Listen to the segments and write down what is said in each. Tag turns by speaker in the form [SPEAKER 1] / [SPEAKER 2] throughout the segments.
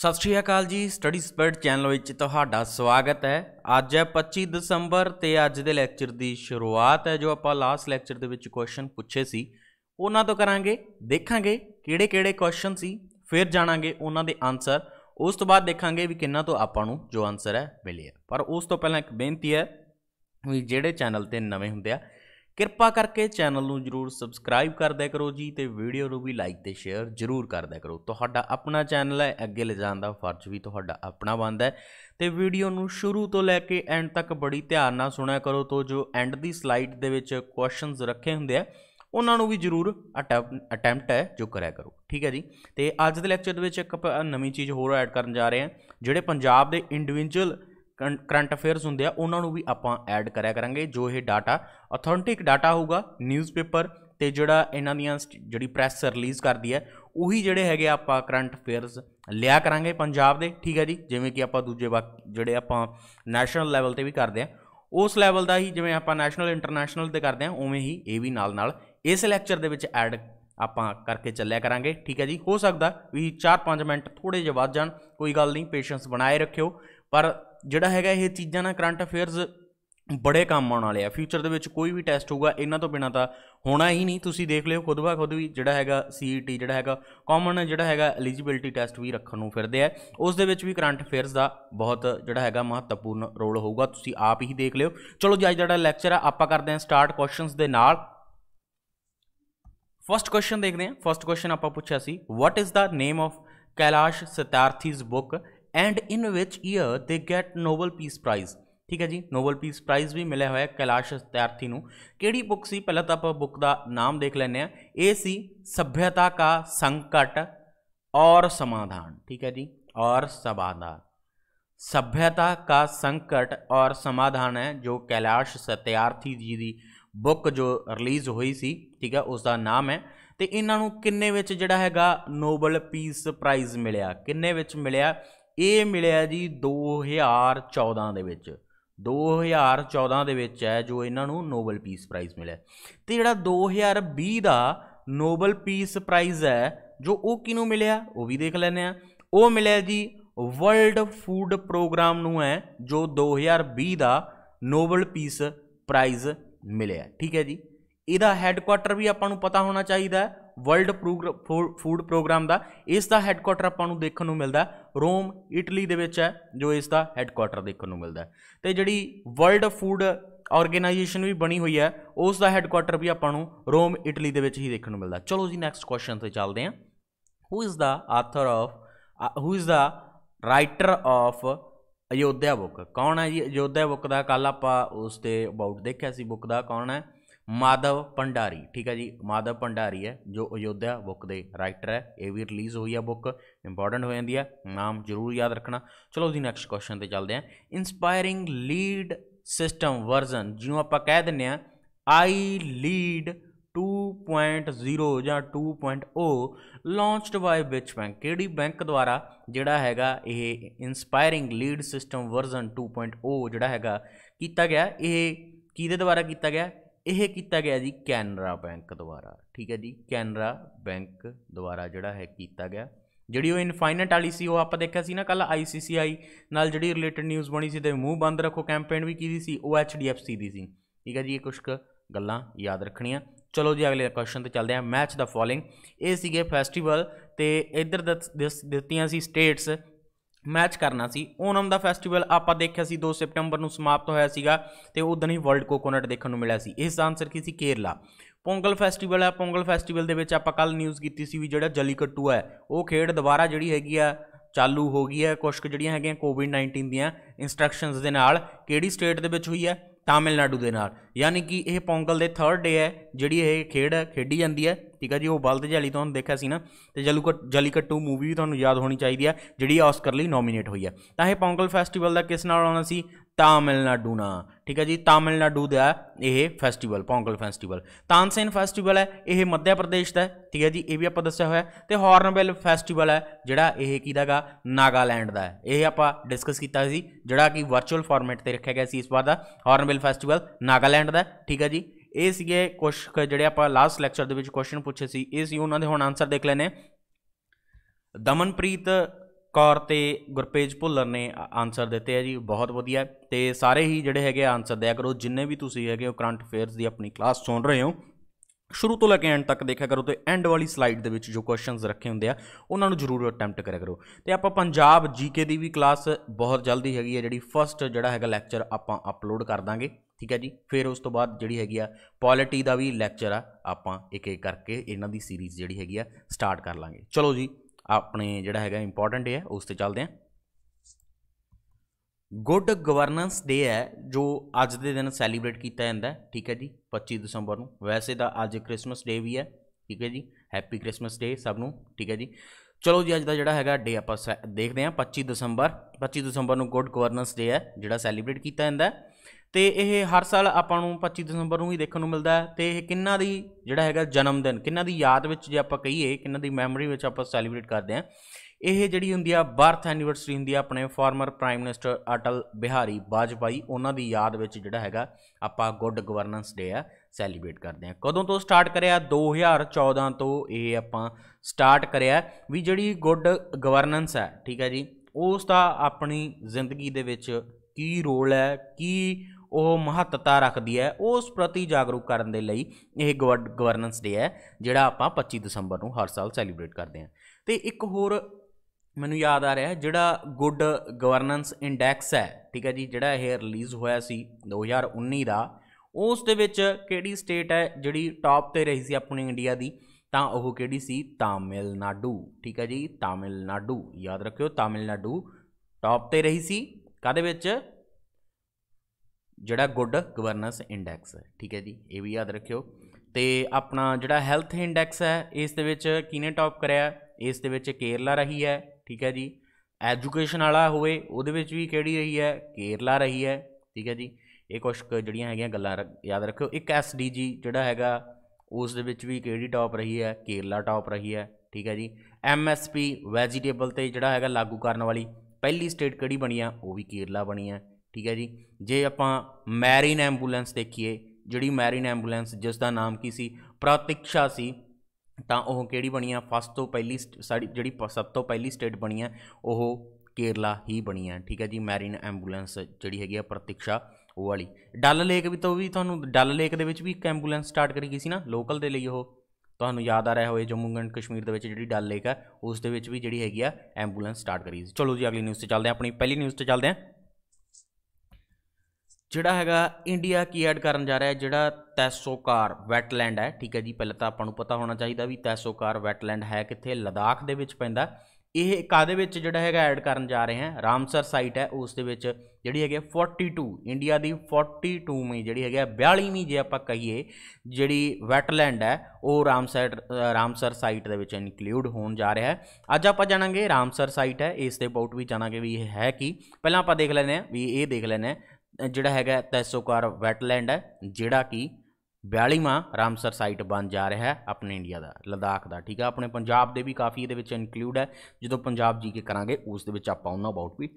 [SPEAKER 1] ਸਤਿ ਸ਼੍ਰੀ ਅਕਾਲ ਜੀ study speed channel ਵਿੱਚ ਤੁਹਾਡਾ ਸਵਾਗਤ ਹੈ। ਅੱਜ ਹੈ 25 ਦਸੰਬਰ ਤੇ ਅੱਜ ਦੇ ਲੈਕਚਰ ਦੀ ਸ਼ੁਰੂਆਤ ਹੈ, ਜੋ ਆਪਾਂ ਲਾਸਟ ਲੈਕਚਰ ਦੇ ਵਿੱਚ ਕੁਐਸਚਨ ਪੁੱਛੇ ਸੀ। ਉਹਨਾਂ ਤੋਂ ਕਰਾਂਗੇ, ਦੇਖਾਂਗੇ ਕਿਹੜੇ-ਕਿਹੜੇ ਕੁਐਸਚਨ ਸੀ, ਫਿਰ ਜਾਣਾਂਗੇ ਉਹਨਾਂ ਦੇ ਆਨਸਰ ਉਸ ਤੋਂ ਬਾਅਦ ਦੇਖਾਂਗੇ ਵੀ ਕਿੰਨਾ ਤੋਂ ਆਪਾਂ ਨੂੰ ਜੋ ਆਨਸਰ ਹੈ ਮਿਲਿਆ। ਪਰ ਉਸ ਤੋਂ ਪਹਿਲਾਂ ਇੱਕ ਬੇਨਤੀ ਹੈ ਵੀ ਜਿਹੜੇ ਚੈਨਲ ਤੇ ਨਵੇਂ ਹੁੰਦੇ ਆ ਕਿਰਪਾ ਕਰਕੇ ਚੈਨਲ ਨੂੰ ਜਰੂਰ ਸਬਸਕ੍ਰਾਈਬ ਕਰ ਦਿਆ ਕਰੋ ਜੀ ਤੇ ਵੀਡੀਓ ਨੂੰ ਵੀ ਲਾਈਕ ਤੇ ਸ਼ੇਅਰ ਜਰੂਰ ਕਰ ਦਿਆ ਕਰੋ। ਤੁਹਾਡਾ ਆਪਣਾ ਚੈਨਲ ਹੈ, ਅੱਗੇ ਲਿਜਾਣ ਦਾ ਫਰਜ਼ ਵੀ ਤੁਹਾਡਾ ਆਪਣਾ ਬਣਦਾ ਹੈ। ਤੇ ਵੀਡੀਓ ਨੂੰ ਸ਼ੁਰੂ ਤੋਂ ਲੈ ਕੇ ਐਂਡ ਤੱਕ ਬੜੀ ਧਿਆਨ ਨਾਲ ਸੁਣਿਆ ਕਰੋ ਤੋਂ ਜੋ ਐਂਡ ਦੀ ਸਲਾਈਡ ਦੇ ਵਿੱਚ ਕੁਐਸਚਨਸ ਰੱਖੇ ਹੁੰਦੇ ਆ, ਉਹਨਾਂ ਨੂੰ ਵੀ ਜਰੂਰ ਅਟੈਂਪਟ ਹੈ, ਜੋ ਕਰਿਆ ਕਰੋ। ਠੀਕ ਹੈ ਜੀ? ਤੇ ਅੱਜ ਦੇ ਲੈਕਚਰ ਦੇ ਵਿੱਚ ਇੱਕ ਨਵੀਂ ਚੀਜ਼ ਹੋਰ ਐਡ ਕਰਨ ਜਾ ਰਹੇ ਹਾਂ, ਜਿਹੜੇ ਪੰਜਾਬ ਦੇ ਇੰਡੀਵਿਜੂਅਲ ਕਰੰਟ ਅਫੇਅਰਸ ਹੁੰਦੇ ਆ, ਉਹਨਾਂ ਨੂੰ ਵੀ ਆਪਾਂ ਐਡ ਕਰਿਆ ਕਰਾਂਗੇ। ਜੋ ਇਹ ਡਾਟਾ ਅਥੈਂਟਿਕ ਡਾਟਾ ਹੋਊਗਾ ਨਿਊਜ਼ਪੇਪਰ ਤੇ ਜਿਹੜਾ ਇਹਨਾਂ ਦੀਆਂ ਜਿਹੜੀ ਪ੍ਰੈਸ ਰਿਲੀਜ਼ ਕਰਦੀ ਹੈ, ਉਹੀ ਜਿਹੜੇ ਹੈਗੇ ਆਪਾਂ ਕਰੰਟ ਅਫੇਅਰਸ ਲਿਆ ਕਰਾਂਗੇ ਪੰਜਾਬ ਦੇ। ਠੀਕ ਹੈ ਜੀ? ਜਿਵੇਂ ਕਿ ਆਪਾਂ ਦੂਜੇ ਜਿਹੜੇ ਆਪਾਂ ਨੈਸ਼ਨਲ ਲੈਵਲ ਤੇ ਵੀ ਕਰਦੇ ਆ, ਉਸ ਲੈਵਲ ਦਾ ਹੀ ਜਿਵੇਂ ਆਪਾਂ ਨੈਸ਼ਨਲ ਇੰਟਰਨੈਸ਼ਨਲ ਤੇ ਕਰਦੇ ਆ, ਉਵੇਂ ਹੀ ਇਹ ਵੀ ਨਾਲ ਨਾਲ ਇਸ ਲੈਕਚਰ ਦੇ ਵਿੱਚ ਐਡ ਆਪਾਂ ਕਰਕੇ ਚੱਲਿਆ ਕਰਾਂਗੇ। ਠੀਕ ਹੈ ਜੀ? ਹੋ ਸਕਦਾ ਵੀ 4-5 ਮਿੰਟ ਥੋੜੇ ਜਿਹਾ ਵੱਧ ਜਾਣ, ਕੋਈ ਗੱਲ ਨਹੀਂ ਪੇਸ਼ੈਂਸ ਬਣਾਏ ਰੱਖਿਓ। ਪਰ ਜਿਹੜਾ ਹੈਗਾ ਇਹ ਚੀਜ਼ਾਂ ਨਾ ਕਰੰਟ ਅਫੇਅਰਸ ਬੜੇ ਕੰਮ ਆਉਣ ਵਾਲੇ ਆ। ਫਿਊਚਰ ਦੇ ਵਿੱਚ ਕੋਈ ਵੀ ਟੈਸਟ ਹੋਊਗਾ, ਇਹਨਾਂ ਤੋਂ ਬਿਨਾ ਤਾਂ ਹੋਣਾ ਹੀ ਨਹੀਂ। ਤੁਸੀਂ ਦੇਖ ਲਿਓ, ਖੁਦ ਬਾ ਖੁਦ ਵੀ ਜਿਹੜਾ ਹੈਗਾ ਸੀਈਟੀ ਜਿਹੜਾ ਹੈਗਾ ਕਾਮਨ ਜਿਹੜਾ ਹੈਗਾ ਐਲੀਜੀਬਿਲਟੀ ਟੈਸਟ ਵੀ ਰੱਖਣ ਨੂੰ ਫਿਰਦੇ ਆ। ਉਸ ਦੇ ਵਿੱਚ ਵੀ ਕਰੰਟ ਅਫੇਅਰਸ ਦਾ ਬਹੁਤ ਜਿਹੜਾ ਹੈਗਾ ਮਹੱਤਵਪੂਰਨ ਰੋਲ ਹੋਊਗਾ। ਤੁਸੀਂ ਆਪ ਹੀ ਦੇਖ ਲਿਓ। ਚਲੋ ਜੀ, ਅੱਜ ਜਿਹੜਾ ਲੈਕਚਰ ਆ, ਆਪਾਂ ਕਰਦੇ ਹਾਂ ਸਟਾਰਟ ਕੁਐਸਚਨਸ ਦੇ ਨਾਲ। ਫਰਸਟ ਕੁਐਸਚਨ ਦੇਖਦੇ ਹਾਂ। ਫਰਸਟ ਕੁਐਸਚਨ ਆਪਾਂ ਪੁੱਛਿਆ ਸੀ what is the name of Kailash Satyarthi's book and in which year they get Nobel Peace Prize ਠੀਕ ਹੈ ਜੀ ਨੋਬਲ ਪੀਸ ਪ੍ਰਾਈਜ਼ ਵੀ ਮਿਲਿਆ ਹੋਇਆ ਕੈਲਾਸ਼ ਸਤਿਆਰਥੀ ਨੂੰ। ਕਿਹੜੀ ਬੁੱਕ ਸੀ? ਪਹਿਲਾਂ ਤਾਂ ਆਪਾਂ ਬੁੱਕ ਦਾ ਨਾਮ ਦੇਖ ਲੈਂਦੇ ਆ ਇਹ ਸੀ, ਸਭਿਅਤਾ ਕਾ ਸੰਕਟ ਔਰ ਸਮਾਧਾਨ। ਠੀਕ ਹੈ ਜੀ, ਔਰ ਸਮਾਧਾਨ। ਸਭਿਅਤਾ ਕਾ ਸੰਕਟ ਔਰ ਸਮਾਧਾਨ ਹੈ, ਜੋ ਕੈਲਾਸ਼ ਸਤਿਆਰਥੀ ਜੀ ਦੀ ਬੁੱਕ ਜੋ ਰਿਲੀਜ਼ ਹੋਈ ਸੀ। ਠੀਕ ਹੈ ਉਸ ਦਾ ਨਾਮ ਹੈ। ਤੇ ਇਹਨਾਂ ਨੂੰ ਕਿੰਨੇ ਵਿੱਚ ਜਿਹੜਾ ਹੈਗਾ ਨੋਬਲ ਪੀਸ ਪ੍ਰਾਈਜ਼ ਮਿਲਿਆ? ਕਿੰਨੇ ਵਿੱਚ ਮਿਲਿਆ? ਇਹ ਮਿਲਿਆ ਜੀ 2014 ਦੇ ਵਿੱਚ। 2014 ਦੇ ਵਿੱਚ ਹੈ ਜੋ ਇਹਨਾਂ ਨੂੰ ਨੋਬਲ ਪੀਸ ਪ੍ਰਾਈਜ਼ ਮਿਲਿਆ। ਤੇ ਜਿਹੜਾ 2020 ਦਾ ਨੋਬਲ ਪੀਸ ਪ੍ਰਾਈਜ਼ ਹੈ, ਜੋ ਉਹ ਕਿਨੂੰ ਮਿਲਿਆ? ਉਹ ਵੀ ਦੇਖ ਲੈਂਦੇ ਆ ਉਹ ਮਿਲਿਆ ਜੀ ਵਰਲਡ ਫੂਡ ਪ੍ਰੋਗਰਾਮ ਨੂੰ ਹੈ, ਜੋ 2020 ਦਾ ਨੋਬਲ ਪੀਸ ਪ੍ਰਾਈਜ਼ ਮਿਲਿਆ। ਠੀਕ ਹੈ ਜੀ। ਇਹਦਾ ਹੈੱਡਕੁਆਟਰ ਵੀ ਆਪਾਂ ਨੂੰ ਪਤਾ ਹੋਣਾ ਚਾਹੀਦਾ ਵਰਲਡ ਫੂਡ ਪ੍ਰੋਗਰਾਮ ਦਾ, ਇਸ ਦਾ ਹੈੱਡਕੁਆਟਰ ਆਪਾਂ ਨੂੰ ਦੇਖਣ ਨੂੰ ਮਿਲਦਾ ਰੋਮ, ਇਟਲੀ ਦੇ ਵਿੱਚ ਹੈ, ਜੋ ਇਸ ਦਾ ਹੈੱਡਕੁਆਟਰ ਦੇਖਣ ਨੂੰ ਮਿਲਦਾ ਤੇ ਜਿਹੜੀ ਵਰਲਡ ਫੂਡ ਆਰਗੇਨਾਈਜੇਸ਼ਨ ਵੀ ਬਣੀ ਹੋਈ ਹੈ, ਉਸ ਦਾ ਹੈੱਡਕੁਆਟਰ ਵੀ ਆਪਾਂ ਨੂੰ ਰੋਮ, ਇਟਲੀ ਦੇ ਵਿੱਚ ਹੀ ਦੇਖਣ ਨੂੰ ਮਿਲਦਾ ਚਲੋ ਜੀ ਨੈਕਸਟ ਕੁਐਸਚਨ ਤੇ ਚੱਲਦੇ ਹਾਂ। Who is the author of who is the writer of Ayodhya book? ਕੌਣ ਹੈ ਜੀ? ਅਯੋਧਿਆ ਬੁੱਕ ਦਾ ਕੱਲ ਆਪਾਂ ਉਸ ਤੇ ਅਬਾਊਟ ਦੇਖਿਆ ਸੀ, ਬੁੱਕ ਦਾ ਕੌਣ ਹੈ? ਮਾਧਵ ਭੰਡਾਰੀ, ਠੀਕ ਹੈ ਜੀ? ਮਾਧਵ ਭੰਡਾਰੀ ਹੈ, ਜੋ ਅਯੋਧਿਆ ਬੁੱਕ ਦੇ ਰਾਈਟਰ ਹੈ। ਇਹ ਵੀ ਰਿਲੀਜ਼ ਹੋਈ ਹੈ ਬੁੱਕ, ਇੰਪੋਰਟੈਂਟ ਹੋ ਜਾਂਦੀ ਹੈ ਨਾਮ ਜ਼ਰੂਰ ਯਾਦ ਰੱਖਣਾ। ਚਲੋ ਜੀ ਨੈਕਸਟ ਕੁਐਸਚਨ ਤੇ ਚੱਲਦੇ ਹਾਂ। ਇਨਸਪਾਇਰਿੰਗ ਲੀਡ ਸਿਸਟਮ ਵਰਜ਼ਨ ਜਿਉਂ ਆਪਾਂ ਕਹਿ ਦਿੰਨੇ ਆ ਆਈ ਲੀਡ 2.0 ਜਾਂ 2.0 ਲਾਂਚਡ ਬਾਈ ਵਿਚ ਬੈਂਕ ਕਿਹੜੀ ਬੈਂਕ ਦੁਆਰਾ ਜਿਹੜਾ ਹੈਗਾ ਇਹ ਇਨਸਪਾਇਰਿੰਗ ਲੀਡ ਸਿਸਟਮ ਵਰਜ਼ਨ 2.0 ਜਿਹੜਾ ਹੈਗਾ ਕੀਤਾ ਗਿਆ, ਇਹ ਕਿਹਦੇ ਦੁਆਰਾ ਕੀਤਾ ਗਿਆ? ਇਹ ਕੀਤਾ ਗਿਆ ਜੀ ਕੈਨਰਾ ਬੈਂਕ ਦੁਆਰਾ, ਠੀਕ ਹੈ ਜੀ, ਕੈਨਰਾ ਬੈਂਕ ਦੁਆਰਾ ਜਿਹੜਾ ਹੈ ਕੀਤਾ ਗਿਆ। ਜਿਹੜੀ ਉਹ ਇਨਫਾਈਨਟ ਵਾਲੀ ਸੀ, ਉਹ ਆਪਾਂ ਦੇਖਿਆ ਸੀ ਨਾ ਕੱਲ ਆਈਸੀਸੀਆਈ ਨਾਲ ਜਿਹੜੀ ਰਿਲੇਟਡ ਨਿਊਜ਼ ਬਣੀ ਸੀ ਤੇ ਮੂੰਹ ਬੰਦ ਰੱਖੋ ਕੈਂਪੇਨ ਵੀ ਕੀਤੀ ਸੀ, ਉਹ ਐਚਡੀਐਫਸੀ ਦੀ ਸੀ। ਠੀਕ ਹੈ ਜੀ, ਇਹ ਕੁਝ ਗੱਲਾਂ ਯਾਦ ਰੱਖਣੀਆਂ। ਚਲੋ ਜੀ, ਅਗਲੇ ਕੁਐਸਚਨ ਤੇ ਚੱਲਦੇ ਹਾਂ ਮੈਚ ਦਾ ਫੋਲੋਇੰਗ ਇਹ ਸੀਗੇ ਫੈਸਟੀਵਲ ਤੇ ਇੱਧਰ ਦਿੱਤੀਆਂ ਸੀ ਸਟੇਟਸ ਮੈਚ ਕਰਨਾ ਸੀ। ਓਨਮ ਦਾ ਫੈਸਟੀਵਲ ਆਪਾਂ ਦੇਖਿਆ ਸੀ 2 ਸਤੰਬਰ ਨੂੰ ਸਮਾਪਤ ਹੋਇਆ ਸੀਗਾ ਤੇ ਉਦੋਂ ਹੀ ਵਰਲਡ ਕੋਕੋਨਟ ਦੇਖਣ ਨੂੰ ਮਿਲਿਆ ਸੀ। ਇਸ ਦਾ ਆਨਸਰ ਕੀ ਸੀ? ਕੇਰਲਾ। ਪੋਂਗਲ ਫੈਸਟੀਵਲ ਹੈ। ਪੋਂਗਲ ਫੈਸਟੀਵਲ ਦੇ ਵਿੱਚ ਆਪਾਂ ਕੱਲ ਨਿਊਜ਼ ਕੀਤੀ ਸੀ ਵੀ ਜਿਹੜਾ ਜਲੀਕੱਟੂ ਹੈ, ਉਹ ਖੇਡ ਦੁਬਾਰਾ ਜਿਹੜੀ ਹੈਗੀ ਆ, ਚਾਲੂ ਹੋ ਗਈ ਹੈ। ਕੁਝ ਜਿਹੜੀਆਂ ਹੈਗੀਆਂ ਕੋਵਿਡ 19 ਦੀਆਂ ਇਨਸਟਰਕਸ਼ਨਸ ਦੇ ਨਾਲ ਕਿਹੜੀ ਸਟੇਟ ਦੇ ਵਿੱਚ ਹੋਈ ਹੈ? ਤਾਮਿਲਨਾਡੂ ਦੇ ਨਾਲ। ਯਾਨੀ ਕਿ ਇਹ ਪੋਂਗਲ ਦੇ 3rd ਡੇ ਹੈ, ਜਿਹੜੀ ਇਹ ਖੇਡ ਖੇਡੀ ਜਾਂਦੀ ਹੈ। ਠੀਕ ਹੈ ਜੀ, ਉਹ ਬਲਦ ਜਾਲੀ ਤੁਹਾਨੂੰ ਦੇਖਿਆ ਸੀ ਨਾ, ਤੇ ਜਲੂਕਟ, ਜਲੀਕੱਟੂ ਮੂਵੀ ਵੀ ਤੁਹਾਨੂੰ ਯਾਦ ਹੋਣੀ ਚਾਹੀਦੀ ਹੈ ਜਿਹੜੀ ਆਸਕਰ ਲਈ ਨੋਮੀਨੇਟ ਹੋਈ ਹੈ ਤਾਂ ਇਹ ਪੌਂਗਲ ਫੈਸਟੀਵਲ ਦਾ ਕਿਸ ਨਾਲ ਆਉਣਾ ਸੀ? ਤਾਮਿਲਨਾਡੂ ਨਾਲ। ਠੀਕ ਹੈ ਜੀ, ਤਾਮਿਲਨਾਡੂ ਦਾ ਇਹ festival Pongal festival Tansen festival ਹੈ, ਇਹ ਮੱਧ ਪ੍ਰਦੇਸ਼ ਦਾ ਠੀਕ ਹੈ ਜੀ, ਇਹ ਵੀ ਆਪਾਂ ਦੱਸਿਆ ਹੋਇਆ। ਤੇ ਹਾਰਨਬਿਲ ਫੈਸਟੀਵਲ ਹੈ, ਜਿਹੜਾ ਇਹ ਕੀਦਾਗਾ ਨਾਗਾਲੈਂਡ ਦਾ ਹੈ। ਇਹ ਆਪਾਂ ਡਿਸਕਸ ਕੀਤਾ ਸੀ, ਜਿਹੜਾ ਕਿ ਵਰਚੁਅਲ ਫਾਰਮੈਟ ਤੇ ਰੱਖਿਆ ਗਿਆ ਸੀ ਇਸ ਵਾਰ ਦਾ। ਹਾਰਨਬਿਲ ਫੈਸਟੀਵਲ ਨਾਗਾਲੈਂਡ ਦਾ ਠੀਕ ਹੈ ਜੀ। ਇਹ ਸੀਗੇ ਕੁਝ ਜਿਹੜੇ ਆਪਾਂ ਲਾਸਟ ਲੈਕਚਰ ਦੇ ਵਿੱਚ ਕੁਐਸਚਨ ਪੁੱਛੇ ਸੀ, ਇਹ ਸੀ ਉਹਨਾਂ ਦੇ ਹੁਣ ਆਨਸਰ ਦੇਖ ਲੈਨੇ ਦਮਨਪ੍ਰੀਤ ਕੌਰ ਤੇ ਗੁਰਪੇਜ ਭੁੱਲਰ ਨੇ ਆਨਸਰ ਦਿੱਤੇ ਆ ਜੀ, ਬਹੁਤ ਵਧੀਆ। ਤੇ ਸਾਰੇ ਹੀ ਜਿਹੜੇ ਹੈਗੇ ਆਨਸਰ ਦਿਆ ਕਰੋ, ਜਿੰਨੇ ਵੀ ਤੁਸੀਂ ਹੈਗੇ ਉਹ ਕਰੰਟ ਅਫੇਅਰਸ ਦੀ ਆਪਣੀ ਕਲਾਸ ਸੁਣ ਰਹੇ ਹੋ। ਸ਼ੁਰੂ ਤੋਂ ਲੈ ਕੇ ਐਂਡ ਤੱਕ ਦੇਖਿਆ ਕਰੋ ਤੇ ਐਂਡ ਵਾਲੀ ਸਲਾਈਡ ਦੇ ਵਿੱਚ ਜੋ ਕੁਐਸਚਨਸ ਰੱਖੇ ਹੁੰਦੇ ਆ, ਉਹਨਾਂ ਨੂੰ ਜ਼ਰੂਰ ਅਟੈਂਪਟ ਕਰਿਆ ਕਰੋ। ਤੇ ਆਪਾਂ ਪੰਜਾਬ ਜੀਕੇ ਦੀ ਵੀ ਕਲਾਸ ਬਹੁਤ ਜਲਦੀ ਹੈਗੀ ਹੈ ਜਿਹੜੀ ਫਰਸਟ ਜਿਹੜਾ ਹੈਗਾ ਲੈਕਚਰ ਆਪਾਂ ਅਪਲੋਡ ਕਰ ਦਾਂਗੇ, ਠੀਕ ਹੈ ਜੀ? ਫਿਰ ਉਸ ਤੋਂ ਬਾਅਦ ਜਿਹੜੀ ਹੈਗੀ ਆ ਪੋਲਿਟੀ ਦਾ ਵੀ ਲੈਕਚਰ ਆ, ਆਪਾਂ ਇੱਕ ਇੱਕ ਕਰਕੇ ਇਹਨਾਂ ਦੀ ਸੀਰੀਜ਼ ਜਿਹੜੀ ਹੈਗੀ ਆ ਸਟਾਰਟ ਕਰ ਲਾਂਗੇ। ਚਲੋ ਜੀ, ਆਪਣੇ ਜਿਹੜਾ ਹੈਗਾ ਇੰਪੋਰਟੈਂਟ ਹੈ ਉਸ ਤੇ ਚੱਲਦੇ ਆਂ। ਗੁੱਡ ਗਵਰਨੈਂਸ ਡੇ ਹੈ, ਜੋ ਅੱਜ ਦੇ ਦਿਨ ਸੈਲੀਬ੍ਰੇਟ ਕੀਤਾ ਜਾਂਦਾ ਠੀਕ ਹੈ ਜੀ 25 ਦਸੰਬਰ ਨੂੰ। ਵੈਸੇ ਤਾਂ ਅੱਜ ਕ੍ਰਿਸਮਸ ਡੇ ਵੀ ਹੈ, ਠੀਕ ਹੈ ਜੀ ਹੈਪੀ ਕ੍ਰਿਸਮਸ ਡੇ ਸਭ ਨੂੰ, ਠੀਕ ਹੈ ਜੀ। ਚਲੋ ਜੀ, ਅੱਜ ਦਾ ਜਿਹੜਾ ਹੈਗਾ ਡੇ ਆਪਾਂ ਦੇਖਦੇ ਹਾਂ 25 ਦਸੰਬਰ। 25 ਦਸੰਬਰ ਨੂੰ ਗੁੱਡ ਗਵਰਨੈਂਸ ਡੇ ਹੈ, ਜਿਹੜਾ ਸੈਲੀਬ੍ਰੇਟ ਕੀਤਾ ਜਾਂਦਾ ਤੇ ਇਹ ਹਰ ਸਾਲ ਆਪਾਂ ਨੂੰ 25 ਦਸੰਬਰ ਨੂੰ ਹੀ ਦੇਖਣ ਨੂੰ ਮਿਲਦਾ ਹੈ। ਤੇ ਇਹ ਕਿੰਨਾ ਦੀ ਜਿਹੜਾ ਹੈਗਾ ਜਨਮ ਦਿਨ, ਕਿੰਨਾ ਦੀ ਯਾਦ ਵਿੱਚ ਜੇ ਆਪਾਂ ਕਹੀਏ, ਕਿੰਨਾ ਦੀ ਮੈਮਰੀ ਵਿੱਚ ਆਪਾਂ ਸੈਲੀਬ੍ਰੇਟ ਕਰਦੇ ਹਾਂ ਇਹ ਜਿਹੜੀ ਹੁੰਦੀ ਆ ਬਰਥ ਐਨੀਵਰਸਰੀ ਹੁੰਦੀ ਆ, ਆਪਣੇ former prime minister Atal Bihari Vajpayee, ਉਹਨਾਂ ਦੀ ਯਾਦ ਵਿੱਚ ਜਿਹੜਾ ਹੈਗਾ, ਆਪਾਂ ਗੁੱਡ ਗਵਰਨੈਂਸ ਡੇ ਆ ਸੈਲੀਬ੍ਰੇਟ ਕਰਦੇ ਆ। ਕਦੋਂ ਤੋਂ ਸਟਾਰਟ ਕਰਿਆ? 2014 ਤੋਂ ਇਹ ਆਪਾਂ ਸਟਾਰਟ ਕਰਿਆ ਵੀ ਜਿਹੜੀ ਗੁੱਡ ਗਵਰਨੈਂਸ ਹੈ ਠੀਕ ਹੈ ਜੀ, ਉਸ ਦਾ ਆਪਣੀ ਜ਼ਿੰਦਗੀ ਦੇ ਵਿੱਚ ਕੀ ਰੋਲ ਹੈ ਕੀ ਉਹ ਮਹੱਤਤਾ ਰੱਖਦੀ ਹੈ ਉਸ ਪ੍ਰਤੀ ਜਾਗਰੂਕ ਕਰਨ ਦੇ ਲਈ ਇਹ ਗੁੱਡ ਗਵਰਨੈਂਸ ਡੇ ਹੈ ਜਿਹੜਾ ਆਪਾਂ 25 ਦਸੰਬਰ ਨੂੰ ਹਰ ਸਾਲ ਸੈਲੀਬ੍ਰੇਟ ਕਰਦੇ ਹਾਂ ਤੇ ਇੱਕ ਹੋਰ ਮੈਨੂੰ ਯਾਦ ਆ ਰਿਹਾ ਜਿਹੜਾ ਗੁੱਡ ਗਵਰਨੈਂਸ ਇੰਡੈਕਸ ਹੈ, ਠੀਕ ਹੈ ਜੀ, ਜਿਹੜਾ ਇਹ ਰਿਲੀਜ਼ ਹੋਇਆ ਸੀ 2019 ਦਾ, ਉਸ ਦੇ ਵਿੱਚ ਕਿਹੜੀ ਸਟੇਟ ਹੈ ਜਿਹੜੀ ਟਾਪ ਤੇ ਰਹੀ ਸੀ ਆਪਣੀ ਇੰਡੀਆ ਦੀ? ਤਾਂ ਉਹ ਕਿਹੜੀ ਸੀ? ਤਾਮਿਲਨਾਡੂ, ਠੀਕ ਹੈ ਜੀ, ਤਾਮਿਲਨਾਡੂ, ਯਾਦ ਰੱਖਿਓ, ਤਾਮਿਲਨਾਡੂ ਟਾਪ ਤੇ ਰਹੀ ਸੀ। ਕਾਦੇ ਵਿੱਚ? ਜਿਹੜਾ ਗੁੱਡ ਗਵਰਨੈਂਸ ਇੰਡੈਕਸ ਹੈ, ਠੀਕ ਹੈ ਜੀ, ਇਹ ਵੀ ਯਾਦ ਰੱਖਿਓ। ਤੇ ਆਪਣਾ ਜਿਹੜਾ ਹੈਲਥ ਇੰਡੈਕਸ ਹੈ, ਇਸ ਦੇ ਵਿੱਚ ਕਿਹਨੇ ਟਾਪ ਕਰਿਆ? ਇਸ ਦੇ ਵਿੱਚ ਕੇਰਲਾ ਰਹੀ ਹੈ ਠੀਕ ਹੈ ਜੀ। ਐਜੂਕੇਸ਼ਨ ਵਾਲਾ ਹੋਵੇ, ਉਹਦੇ ਵਿੱਚ ਵੀ ਕਿਹੜੀ ਰਹੀ ਹੈ? ਕੇਰਲਾ ਰਹੀ ਹੈ, ਠੀਕ ਹੈ ਜੀ। ਇਹ ਕੁਝ ਜਿਹੜੀਆਂ ਹੈਗੀਆਂ ਗੱਲਾਂ ਯਾਦ ਰੱਖਿਓ। ਇੱਕ ਐਸਡੀਜੀ ਜਿਹੜਾ ਹੈਗਾ, ਉਸ ਦੇ ਵਿੱਚ ਵੀ ਕਿਹੜੀ ਟਾਪ ਰਹੀ ਹੈ? ਕੇਰਲਾ ਟਾਪ ਰਹੀ ਹੈ, ਠੀਕ ਹੈ ਜੀ। ਐਮਐਸਪੀ ਵੈਜੀਟੇਬਲ ਤੇ ਜਿਹੜਾ ਹੈਗਾ ਲਾਗੂ ਕਰਨ ਵਾਲੀ ਪਹਿਲੀ ਸਟੇਟ ਕਿਹੜੀ ਬਣੀ ਆ? ਉਹ ਵੀ ਕੇਰਲਾ ਬਣੀ ਆ ਠੀਕ ਹੈ ਜੀ। ਜੇ ਆਪਾਂ ਮੈਰੀਨ ਐਂਬੂਲੈਂਸ ਦੇਖੀਏ, ਜਿਹੜੀ ਮੈਰੀਨ ਐਂਬੂਲੈਂਸ ਜਿਸ ਦਾ ਨਾਮ ਕੀ ਸੀ? ਪ੍ਰਤੀਕਸ਼ਾ ਸੀ ਤਾਂ ਉਹ ਕਿਹੜੀ ਬਣੀ ਆ? ਫਸਟ ਤੋਂ ਪਹਿਲੀ ਸਾਡੀ ਜਿਹੜੀ ਸਭ ਤੋਂ ਪਹਿਲੀ ਸਟੇਟ ਬਣੀ ਆ, ਉਹ ਕੇਰਲਾ ਹੀ ਬਣੀ ਆ, ਠੀਕ ਹੈ ਜੀ? ਮੈਰੀਨ ਐਂਬੂਲੈਂਸ ਜਿਹੜੀ ਹੈਗੀ ਆ ਪ੍ਰਤੀਕਸ਼ਾ, ਉਹ ਵਾਲੀ। ਡਲ ਲੇਕ ਵੀ ਤਾਂ ਵੀ ਤੁਹਾਨੂੰ, ਡਲ ਲੇਕ ਦੇ ਵਿੱਚ ਵੀ ਇੱਕ ਐਂਬੂਲੈਂਸ ਸਟਾਰਟ ਕਰੀ ਗਈ ਸੀ ਨਾ, ਲੋਕਲ ਦੇ ਲਈ ਉਹ। ਤੁਹਾਨੂੰ ਯਾਦ ਆ ਰਿਹਾ ਹੋਵੇ, ਜੰਮੂ ਐਂਡ ਕਸ਼ਮੀਰ ਦੇ ਵਿੱਚ ਜਿਹੜੀ ਡਲ ਲੇਕ ਆ, ਉਸ ਦੇ ਵਿੱਚ ਵੀ ਜਿਹੜੀ ਹੈਗੀ ਆ ਐਂਬੂਲੈਂਸ ਸਟਾਰਟ ਕਰੀ ਸੀ। ਚਲੋ ਜੀ, ਅਗਲੀ ਨਿਊਜ਼ ਤੇ ਚੱਲਦੇ ਆ ਆਪਣੀ ਪਹਿਲੀ ਨਿਊਜ਼ ਤੇ ਚੱਲਦੇ ਆ ਜਿਹੜਾ ਹੈਗਾ ਇੰਡੀਆ ਕੀ ਐਡ ਕਰਨ ਜਾ ਰਿਹਾ ਹੈ? ਜਿਹੜਾ ਤੈਸੋਕਾਰ ਵੈਟਲੈਂਡ ਹੈ, ਠੀਕ ਹੈ ਜੀ, ਪਹਿਲਾਂ ਤਾਂ ਆਪਾਂ ਨੂੰ ਪਤਾ ਹੋਣਾ ਚਾਹੀਦਾ ਵੀ ਤੈਸੋਕਾਰ ਵੈਟਲੈਂਡ ਹੈ ਕਿੱਥੇ, ਲਦਾਖ ਦੇ ਵਿੱਚ ਪੈਂਦਾ। ਇਹ ਕਾਦੇ ਵਿੱਚ ਜਿਹੜਾ ਹੈਗਾ ਐਡ ਕਰਨ ਜਾ ਰਹੇ ਹਾਂ? ਰਾਮਸਰ ਸਾਈਟ ਹੈ, ਉਸ ਦੇ ਵਿੱਚ ਜਿਹੜੀ ਹੈਗੀ 42 ਇੰਡੀਆ ਦੀ 42ਵੀਂ ਜਿਹੜੀ ਹੈਗੀ 42ਵੀਂ ਜੇ ਆਪਾਂ ਕਹੀਏ, ਜਿਹੜੀ ਵੈਟਲੈਂਡ ਹੈ, ਉਹ ਰਾਮਸਰ ਰਾਮਸਰ ਸਾਈਟ ਦੇ ਵਿੱਚ ਇਨਕਲੂਡ ਹੋਣ ਜਾ ਰਿਹਾ ਹੈ। ਅੱਜ ਆਪਾਂ ਜਾਣਾਂਗੇ ਰਾਮਸਰ ਸਾਈਟ ਹੈ, ਇਸ ਦੇ ਅਬਾਊਟ ਵੀ ਜਾਣਾਂਗੇ ਵੀ ਇਹ ਹੈ ਕੀ। ਪਹਿਲਾਂ ਆਪਾਂ ਦੇਖ ਲੈਂਦੇ ਹਾਂ, ਵੀ ਇਹ ਦੇਖ ਲੈਂਦੇ ਹਾਂ। ਜਿਹੜਾ ਹੈਗਾ ਤੈਸੋਕਾਰ ਵੈਟਲੈਂਡ ਹੈ, ਜਿਹੜਾ ਕਿ 42ਵਾਂ ਰਾਮਸਰ ਸਾਈਟ ਬਣ ਜਾ ਰਿਹਾ ਹੈ ਆਪਣੇ ਇੰਡੀਆ ਦਾ ਲਦਾਖ ਦਾ, ਠੀਕ ਹੈ ਆਪਣੇ ਪੰਜਾਬ ਦੇ ਵੀ ਕਾਫੀ ਇਹਦੇ ਵਿੱਚ ਇਨਕਲੂਡ ਹੈ। ਜਦੋਂ ਪੰਜਾਬ ਜੀ ਕੇ ਕਰਾਂਗੇ, ਉਸ ਦੇ ਵਿੱਚ ਆਪਾਂ ਉਹਨਾਂ ਅਬਾਊਟ ਵੀ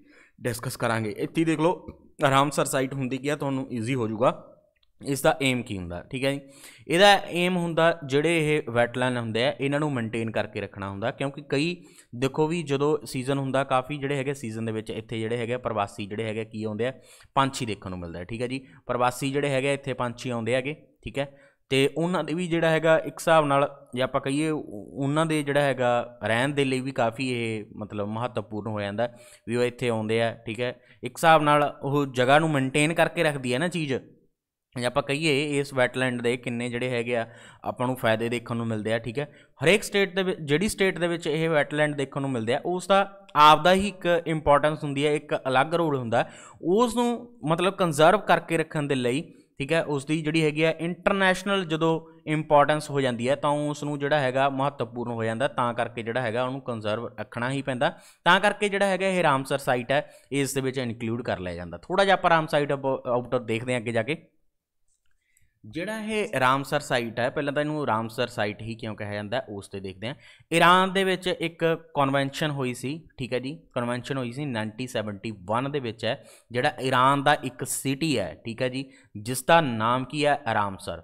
[SPEAKER 1] ਡਿਸਕਸ ਕਰਾਂਗੇ। ਇੱਥੇ ਦੇਖ ਲਓ, ਰਾਮਸਰ ਸਾਈਟ ਹੁੰਦੀ ਕੀ ਹੈ ਤੁਹਾਨੂੰ ਈਜ਼ੀ ਹੋ ਜਾਊਗਾ। ਇਸ ਦਾ ਏਮ ਕੀ ਹੁੰਦਾ, ਠੀਕ ਹੈ ਜੀ? ਇਹਦਾ ਏਮ ਹੁੰਦਾ ਜਿਹੜੇ ਇਹ ਵੈਟਲੈਂਡ ਹੁੰਦੇ ਆ, ਇਹਨਾਂ ਨੂੰ ਮੇਨਟੇਨ ਕਰਕੇ ਰੱਖਣਾ ਹੁੰਦਾ, ਕਿਉਂਕਿ ਕਈ, ਦੇਖੋ ਵੀ ਜਦੋਂ ਸੀਜ਼ਨ ਹੁੰਦਾ, ਕਾਫੀ ਜਿਹੜੇ ਹੈਗੇ ਸੀਜ਼ਨ ਦੇ ਵਿੱਚ ਇੱਥੇ ਜਿਹੜੇ ਹੈਗੇ ਪ੍ਰਵਾਸੀ ਜਿਹੜੇ ਹੈਗੇ ਕੀ ਆਉਂਦੇ ਆ? ਪੰਛੀ ਦੇਖਣ ਨੂੰ ਮਿਲਦਾ ਠੀਕ ਹੈ ਜੀ? ਪ੍ਰਵਾਸੀ ਜਿਹੜੇ ਹੈਗੇ ਇੱਥੇ ਪੰਛੀ ਆਉਂਦੇ ਹੈਗੇ, ਠੀਕ ਹੈ? ਤੇ ਉਹਨਾਂ ਦੇ ਵੀ ਜਿਹੜਾ ਹੈਗਾ ਇੱਕ ਹਿਸਾਬ ਨਾਲ ਜੇ ਆਪਾਂ ਕਹੀਏ ਉਹਨਾਂ ਦੇ ਜਿਹੜਾ ਹੈਗਾ ਰਹਿਣ ਦੇ ਲਈ ਵੀ ਕਾਫੀ ਇਹ ਮਤਲਬ ਮਹੱਤਵਪੂਰਨ ਹੋ ਜਾਂਦਾ ਵੀ ਉਹ ਇੱਥੇ ਆਉਂਦੇ ਆ, ਠੀਕ ਹੈ? ਇੱਕ ਹਿਸਾਬ ਨਾਲ ਉਹ ਜਗ੍ਹਾ ਨੂੰ ਮੇਨਟੇਨ ਕਰਕੇ ਰੱਖਦੀ ਹੈ ਨਾ ਚੀਜ਼। ਜੇ ਆਪਾਂ ਕਹੀਏ ਇਸ ਵੈਟਲੈਂਡ ਦੇ ਕਿੰਨੇ ਜਿਹੜੇ ਹੈਗੇ ਆ, ਆਪਾਂ ਨੂੰ ਫਾਇਦੇ ਦੇਖਣ ਨੂੰ ਮਿਲਦੇ ਆ, ਠੀਕ ਹੈ? ਹਰੇਕ ਸਟੇਟ ਦੇ ਵਿੱਚ, ਜਿਹੜੀ ਸਟੇਟ ਦੇ ਵਿੱਚ ਇਹ ਵੈਟਲੈਂਡ ਦੇਖਣ ਨੂੰ ਮਿਲਦੇ ਆ, ਉਸ ਦਾ ਆਪਦਾ ਹੀ ਇੱਕ ਇੰਪੋਰਟੈਂਸ ਹੁੰਦੀ ਹੈ, ਇੱਕ ਅਲੱਗ ਰੋਲ ਹੁੰਦਾ ਉਸ ਨੂੰ ਮਤਲਬ ਕੰਜ਼ਰਵ ਕਰਕੇ ਰੱਖਣ ਦੇ ਲਈ, ਠੀਕ ਹੈ ਉਸ ਦੀ ਜਿਹੜੀ ਹੈਗੀ ਆ ਇੰਟਰਨੈਸ਼ਨਲ ਜਦੋਂ ਇੰਪੋਰਟੈਂਸ ਹੋ ਜਾਂਦੀ ਹੈ, ਤਾਂ ਉਸ ਨੂੰ ਜਿਹੜਾ ਹੈਗਾ ਮਹੱਤਵਪੂਰਨ ਹੋ ਜਾਂਦਾ, ਤਾਂ ਕਰਕੇ ਜਿਹੜਾ ਹੈਗਾ ਉਹਨੂੰ ਕੰਜ਼ਰਵ ਰੱਖਣਾ ਹੀ ਪੈਂਦਾ। ਤਾਂ ਕਰਕੇ ਜਿਹੜਾ ਹੈਗਾ ਇਹ ਰਾਮਸਰ ਸਾਈਟ ਹੈ, ਇਸ ਦੇ ਵਿੱਚ ਇਨਕਲੂਡ ਕਰ ਲਿਆ ਜਾਂਦਾ। ਥੋੜਾ ਜਿਹਾ ਆਪਾਂ ਰਾਮ ਸਾਈਟ ਆਊਟਰ ਦੇਖਦੇ ਹਾਂ ਅੱਗੇ ਜਾ ਕੇ। ਜਿਹੜਾ ਇਹ ਰਾਮਸਰ ਸਾਈਟ ਹੈ, ਪਹਿਲਾਂ ਤਾਂ ਇਹਨੂੰ ਰਾਮਸਰ ਸਾਈਟ ਹੀ ਕਿਉਂ ਕਿਹਾ ਜਾਂਦਾ ਉਸ ਤੇ ਦੇਖਦੇ ਹਾਂ। ਈਰਾਨ ਦੇ ਵਿੱਚ ਇੱਕ ਕਨਵੈਨਸ਼ਨ ਹੋਈ ਸੀ, ਠੀਕ ਹੈ ਜੀ ਕਨਵੈਨਸ਼ਨ ਹੋਈ ਸੀ 1971 ਦੇ ਵਿੱਚ ਹੈ, ਜਿਹੜਾ ਈਰਾਨ ਦਾ ਇੱਕ ਸਿਟੀ ਹੈ, ਠੀਕ ਹੈ ਜੀ, ਜਿਸ ਦਾ ਨਾਮ ਕੀ ਹੈ, ਰਾਮਸਰ।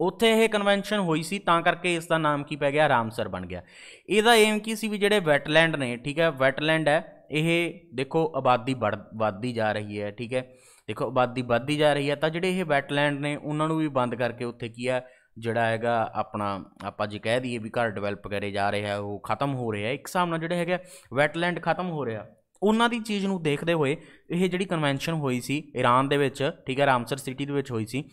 [SPEAKER 1] ਉੱਥੇ ਇਹ ਕਨਵੈਨਸ਼ਨ ਹੋਈ ਸੀ, ਤਾਂ ਕਰਕੇ ਇਸ ਦਾ ਨਾਮ ਕੀ ਪੈ ਗਿਆ, ਰਾਮਸਰ ਬਣ ਗਿਆ। ਇਹਦਾ ਏਮ ਕੀ ਸੀ ਵੀ ਜਿਹੜੇ ਵੈਟਲੈਂਡ ਨੇ, ਠੀਕ ਹੈ ਵੈਟਲੈਂਡ ਹੈ, ਇਹ ਦੇਖੋ ਆਬਾਦੀ ਵੱਧ, ਵੱਧਦੀ ਜਾ ਰਹੀ ਹੈ, ਠੀਕ ਹੈ। ਦੇਖੋ, ਆਬਾਦੀ ਵੱਧਦੀ ਜਾ ਰਹੀ ਹੈ ਤਾਂ ਜਿਹੜੇ ਇਹ ਵੈਟਲੈਂਡ ਨੇ, ਉਹਨਾਂ ਨੂੰ ਵੀ ਬੰਦ ਕਰਕੇ ਉੱਥੇ ਕੀ ਹੈ ਜਿਹੜਾ ਹੈਗਾ ਆਪਣਾ, ਆਪਾਂ ਜੇ ਕਹਿ ਦਈਏ ਵੀ ਘਰ ਡਿਵੈਲਪ ਕਰੇ ਜਾ ਰਿਹਾ, ਉਹ ਖਤਮ ਹੋ ਰਿਹਾ ਇੱਕ ਹਿਸਾਬ ਨਾਲ ਜਿਹੜੇ ਹੈਗੇ ਵੈਟਲੈਂਡ ਖਤਮ ਹੋ ਰਿਹਾ। ਉਹਨਾਂ ਦੀ ਚੀਜ਼ ਨੂੰ ਦੇਖਦੇ ਹੋਏ ਇਹ ਜਿਹੜੀ ਕਨਵੈਨਸ਼ਨ ਹੋਈ ਸੀ ਈਰਾਨ ਦੇ ਵਿੱਚ, ਠੀਕ ਹੈ, ਰਾਮਸਰ ਸਿਟੀ ਦੇ ਵਿੱਚ ਹੋਈ ਸੀ,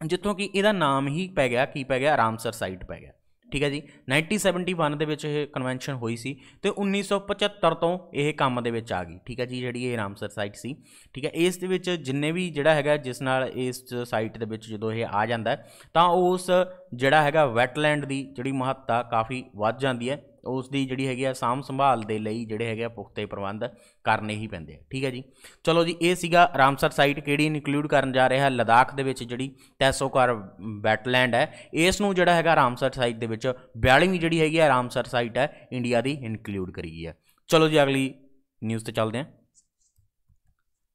[SPEAKER 1] ਜਿੱਥੋਂ ਕਿ ਇਹਦਾ ਨਾਮ ਹੀ ਪੈ ਗਿਆ, ਕੀ ਪੈ ਗਿਆ? ਰਾਮਸਰ ਸਾਈਟ ਪੈ ਗਿਆ। ਠੀਕ ਹੈ ਜੀ। 1971 ਦੇ ਵਿੱਚ ਇਹ ਕਨਵੈਨਸ਼ਨ ਹੋਈ ਸੀ ਤੇ 1975 ਤੋਂ ਇਹ ਕੰਮ ਦੇ ਵਿੱਚ ਆ ਗਈ। ਠੀਕ ਹੈ ਜੀ, ਜਿਹੜੀ ਇਹ ਰਾਮਸਰ ਸਾਈਟ ਸੀ। ਠੀਕ ਹੈ, ਇਸ ਦੇ ਵਿੱਚ ਜਿੰਨੇ ਵੀ ਜਿਹੜਾ ਹੈਗਾ ਜਿਸ ਨਾਲ ਇਸ ਸਾਈਟ ਦੇ ਵਿੱਚ ਜਦੋਂ ਇਹ ਆ ਜਾਂਦਾ ਤਾਂ ਉਸ ਜਿਹੜਾ ਹੈਗਾ ਵੈਟਲੈਂਡ ਦੀ ਜਿਹੜੀ ਮਹੱਤਤਾ ਕਾਫੀ ਵੱਧ ਜਾਂਦੀ ਹੈ। ਉਸ ਦੀ ਜਿਹੜੀ ਹੈਗੀ ਆ ਸਾਂਭ ਸੰਭਾਲ ਦੇ ਲਈ ਜਿਹੜੇ ਹੈਗੇ ਆ ਪੁਖਤੇ ਪ੍ਰਬੰਧ ਕਰਨੇ ਹੀ ਪੈਂਦੇ ਆ, ਠੀਕ ਹੈ ਜੀ? ਚਲੋ ਜੀ, ਇਹ ਸੀਗਾ ਰਾਮਸਰ ਸਾਈਟ ਕਿਹੜੀ ਇਨਕਲੂਡ ਕਰਨ ਜਾ ਰਿਹਾ, ਲਦਾਖ ਦੇ ਵਿੱਚ ਜਿਹੜੀ ਤੈਸੋਕਾਰ ਵੈਟਲੈਂਡ ਹੈ, ਇਸ ਨੂੰ ਜਿਹੜਾ ਹੈਗਾ ਰਾਮਸਰ ਸਾਈਟ ਦੇ ਵਿੱਚ 42ਵੀਂ ਜਿਹੜੀ ਹੈਗੀ ਆ ਰਾਮਸਰ ਸਾਈਟ ਹੈ ਇੰਡੀਆ ਦੀ ਇਨਕਲੂਡ ਕਰੀ ਗਈ ਹੈ। ਚਲੋ ਜੀ, ਅਗਲੀ ਨਿਊਜ਼ ਤੇ ਚੱਲਦੇ ਹਾਂ।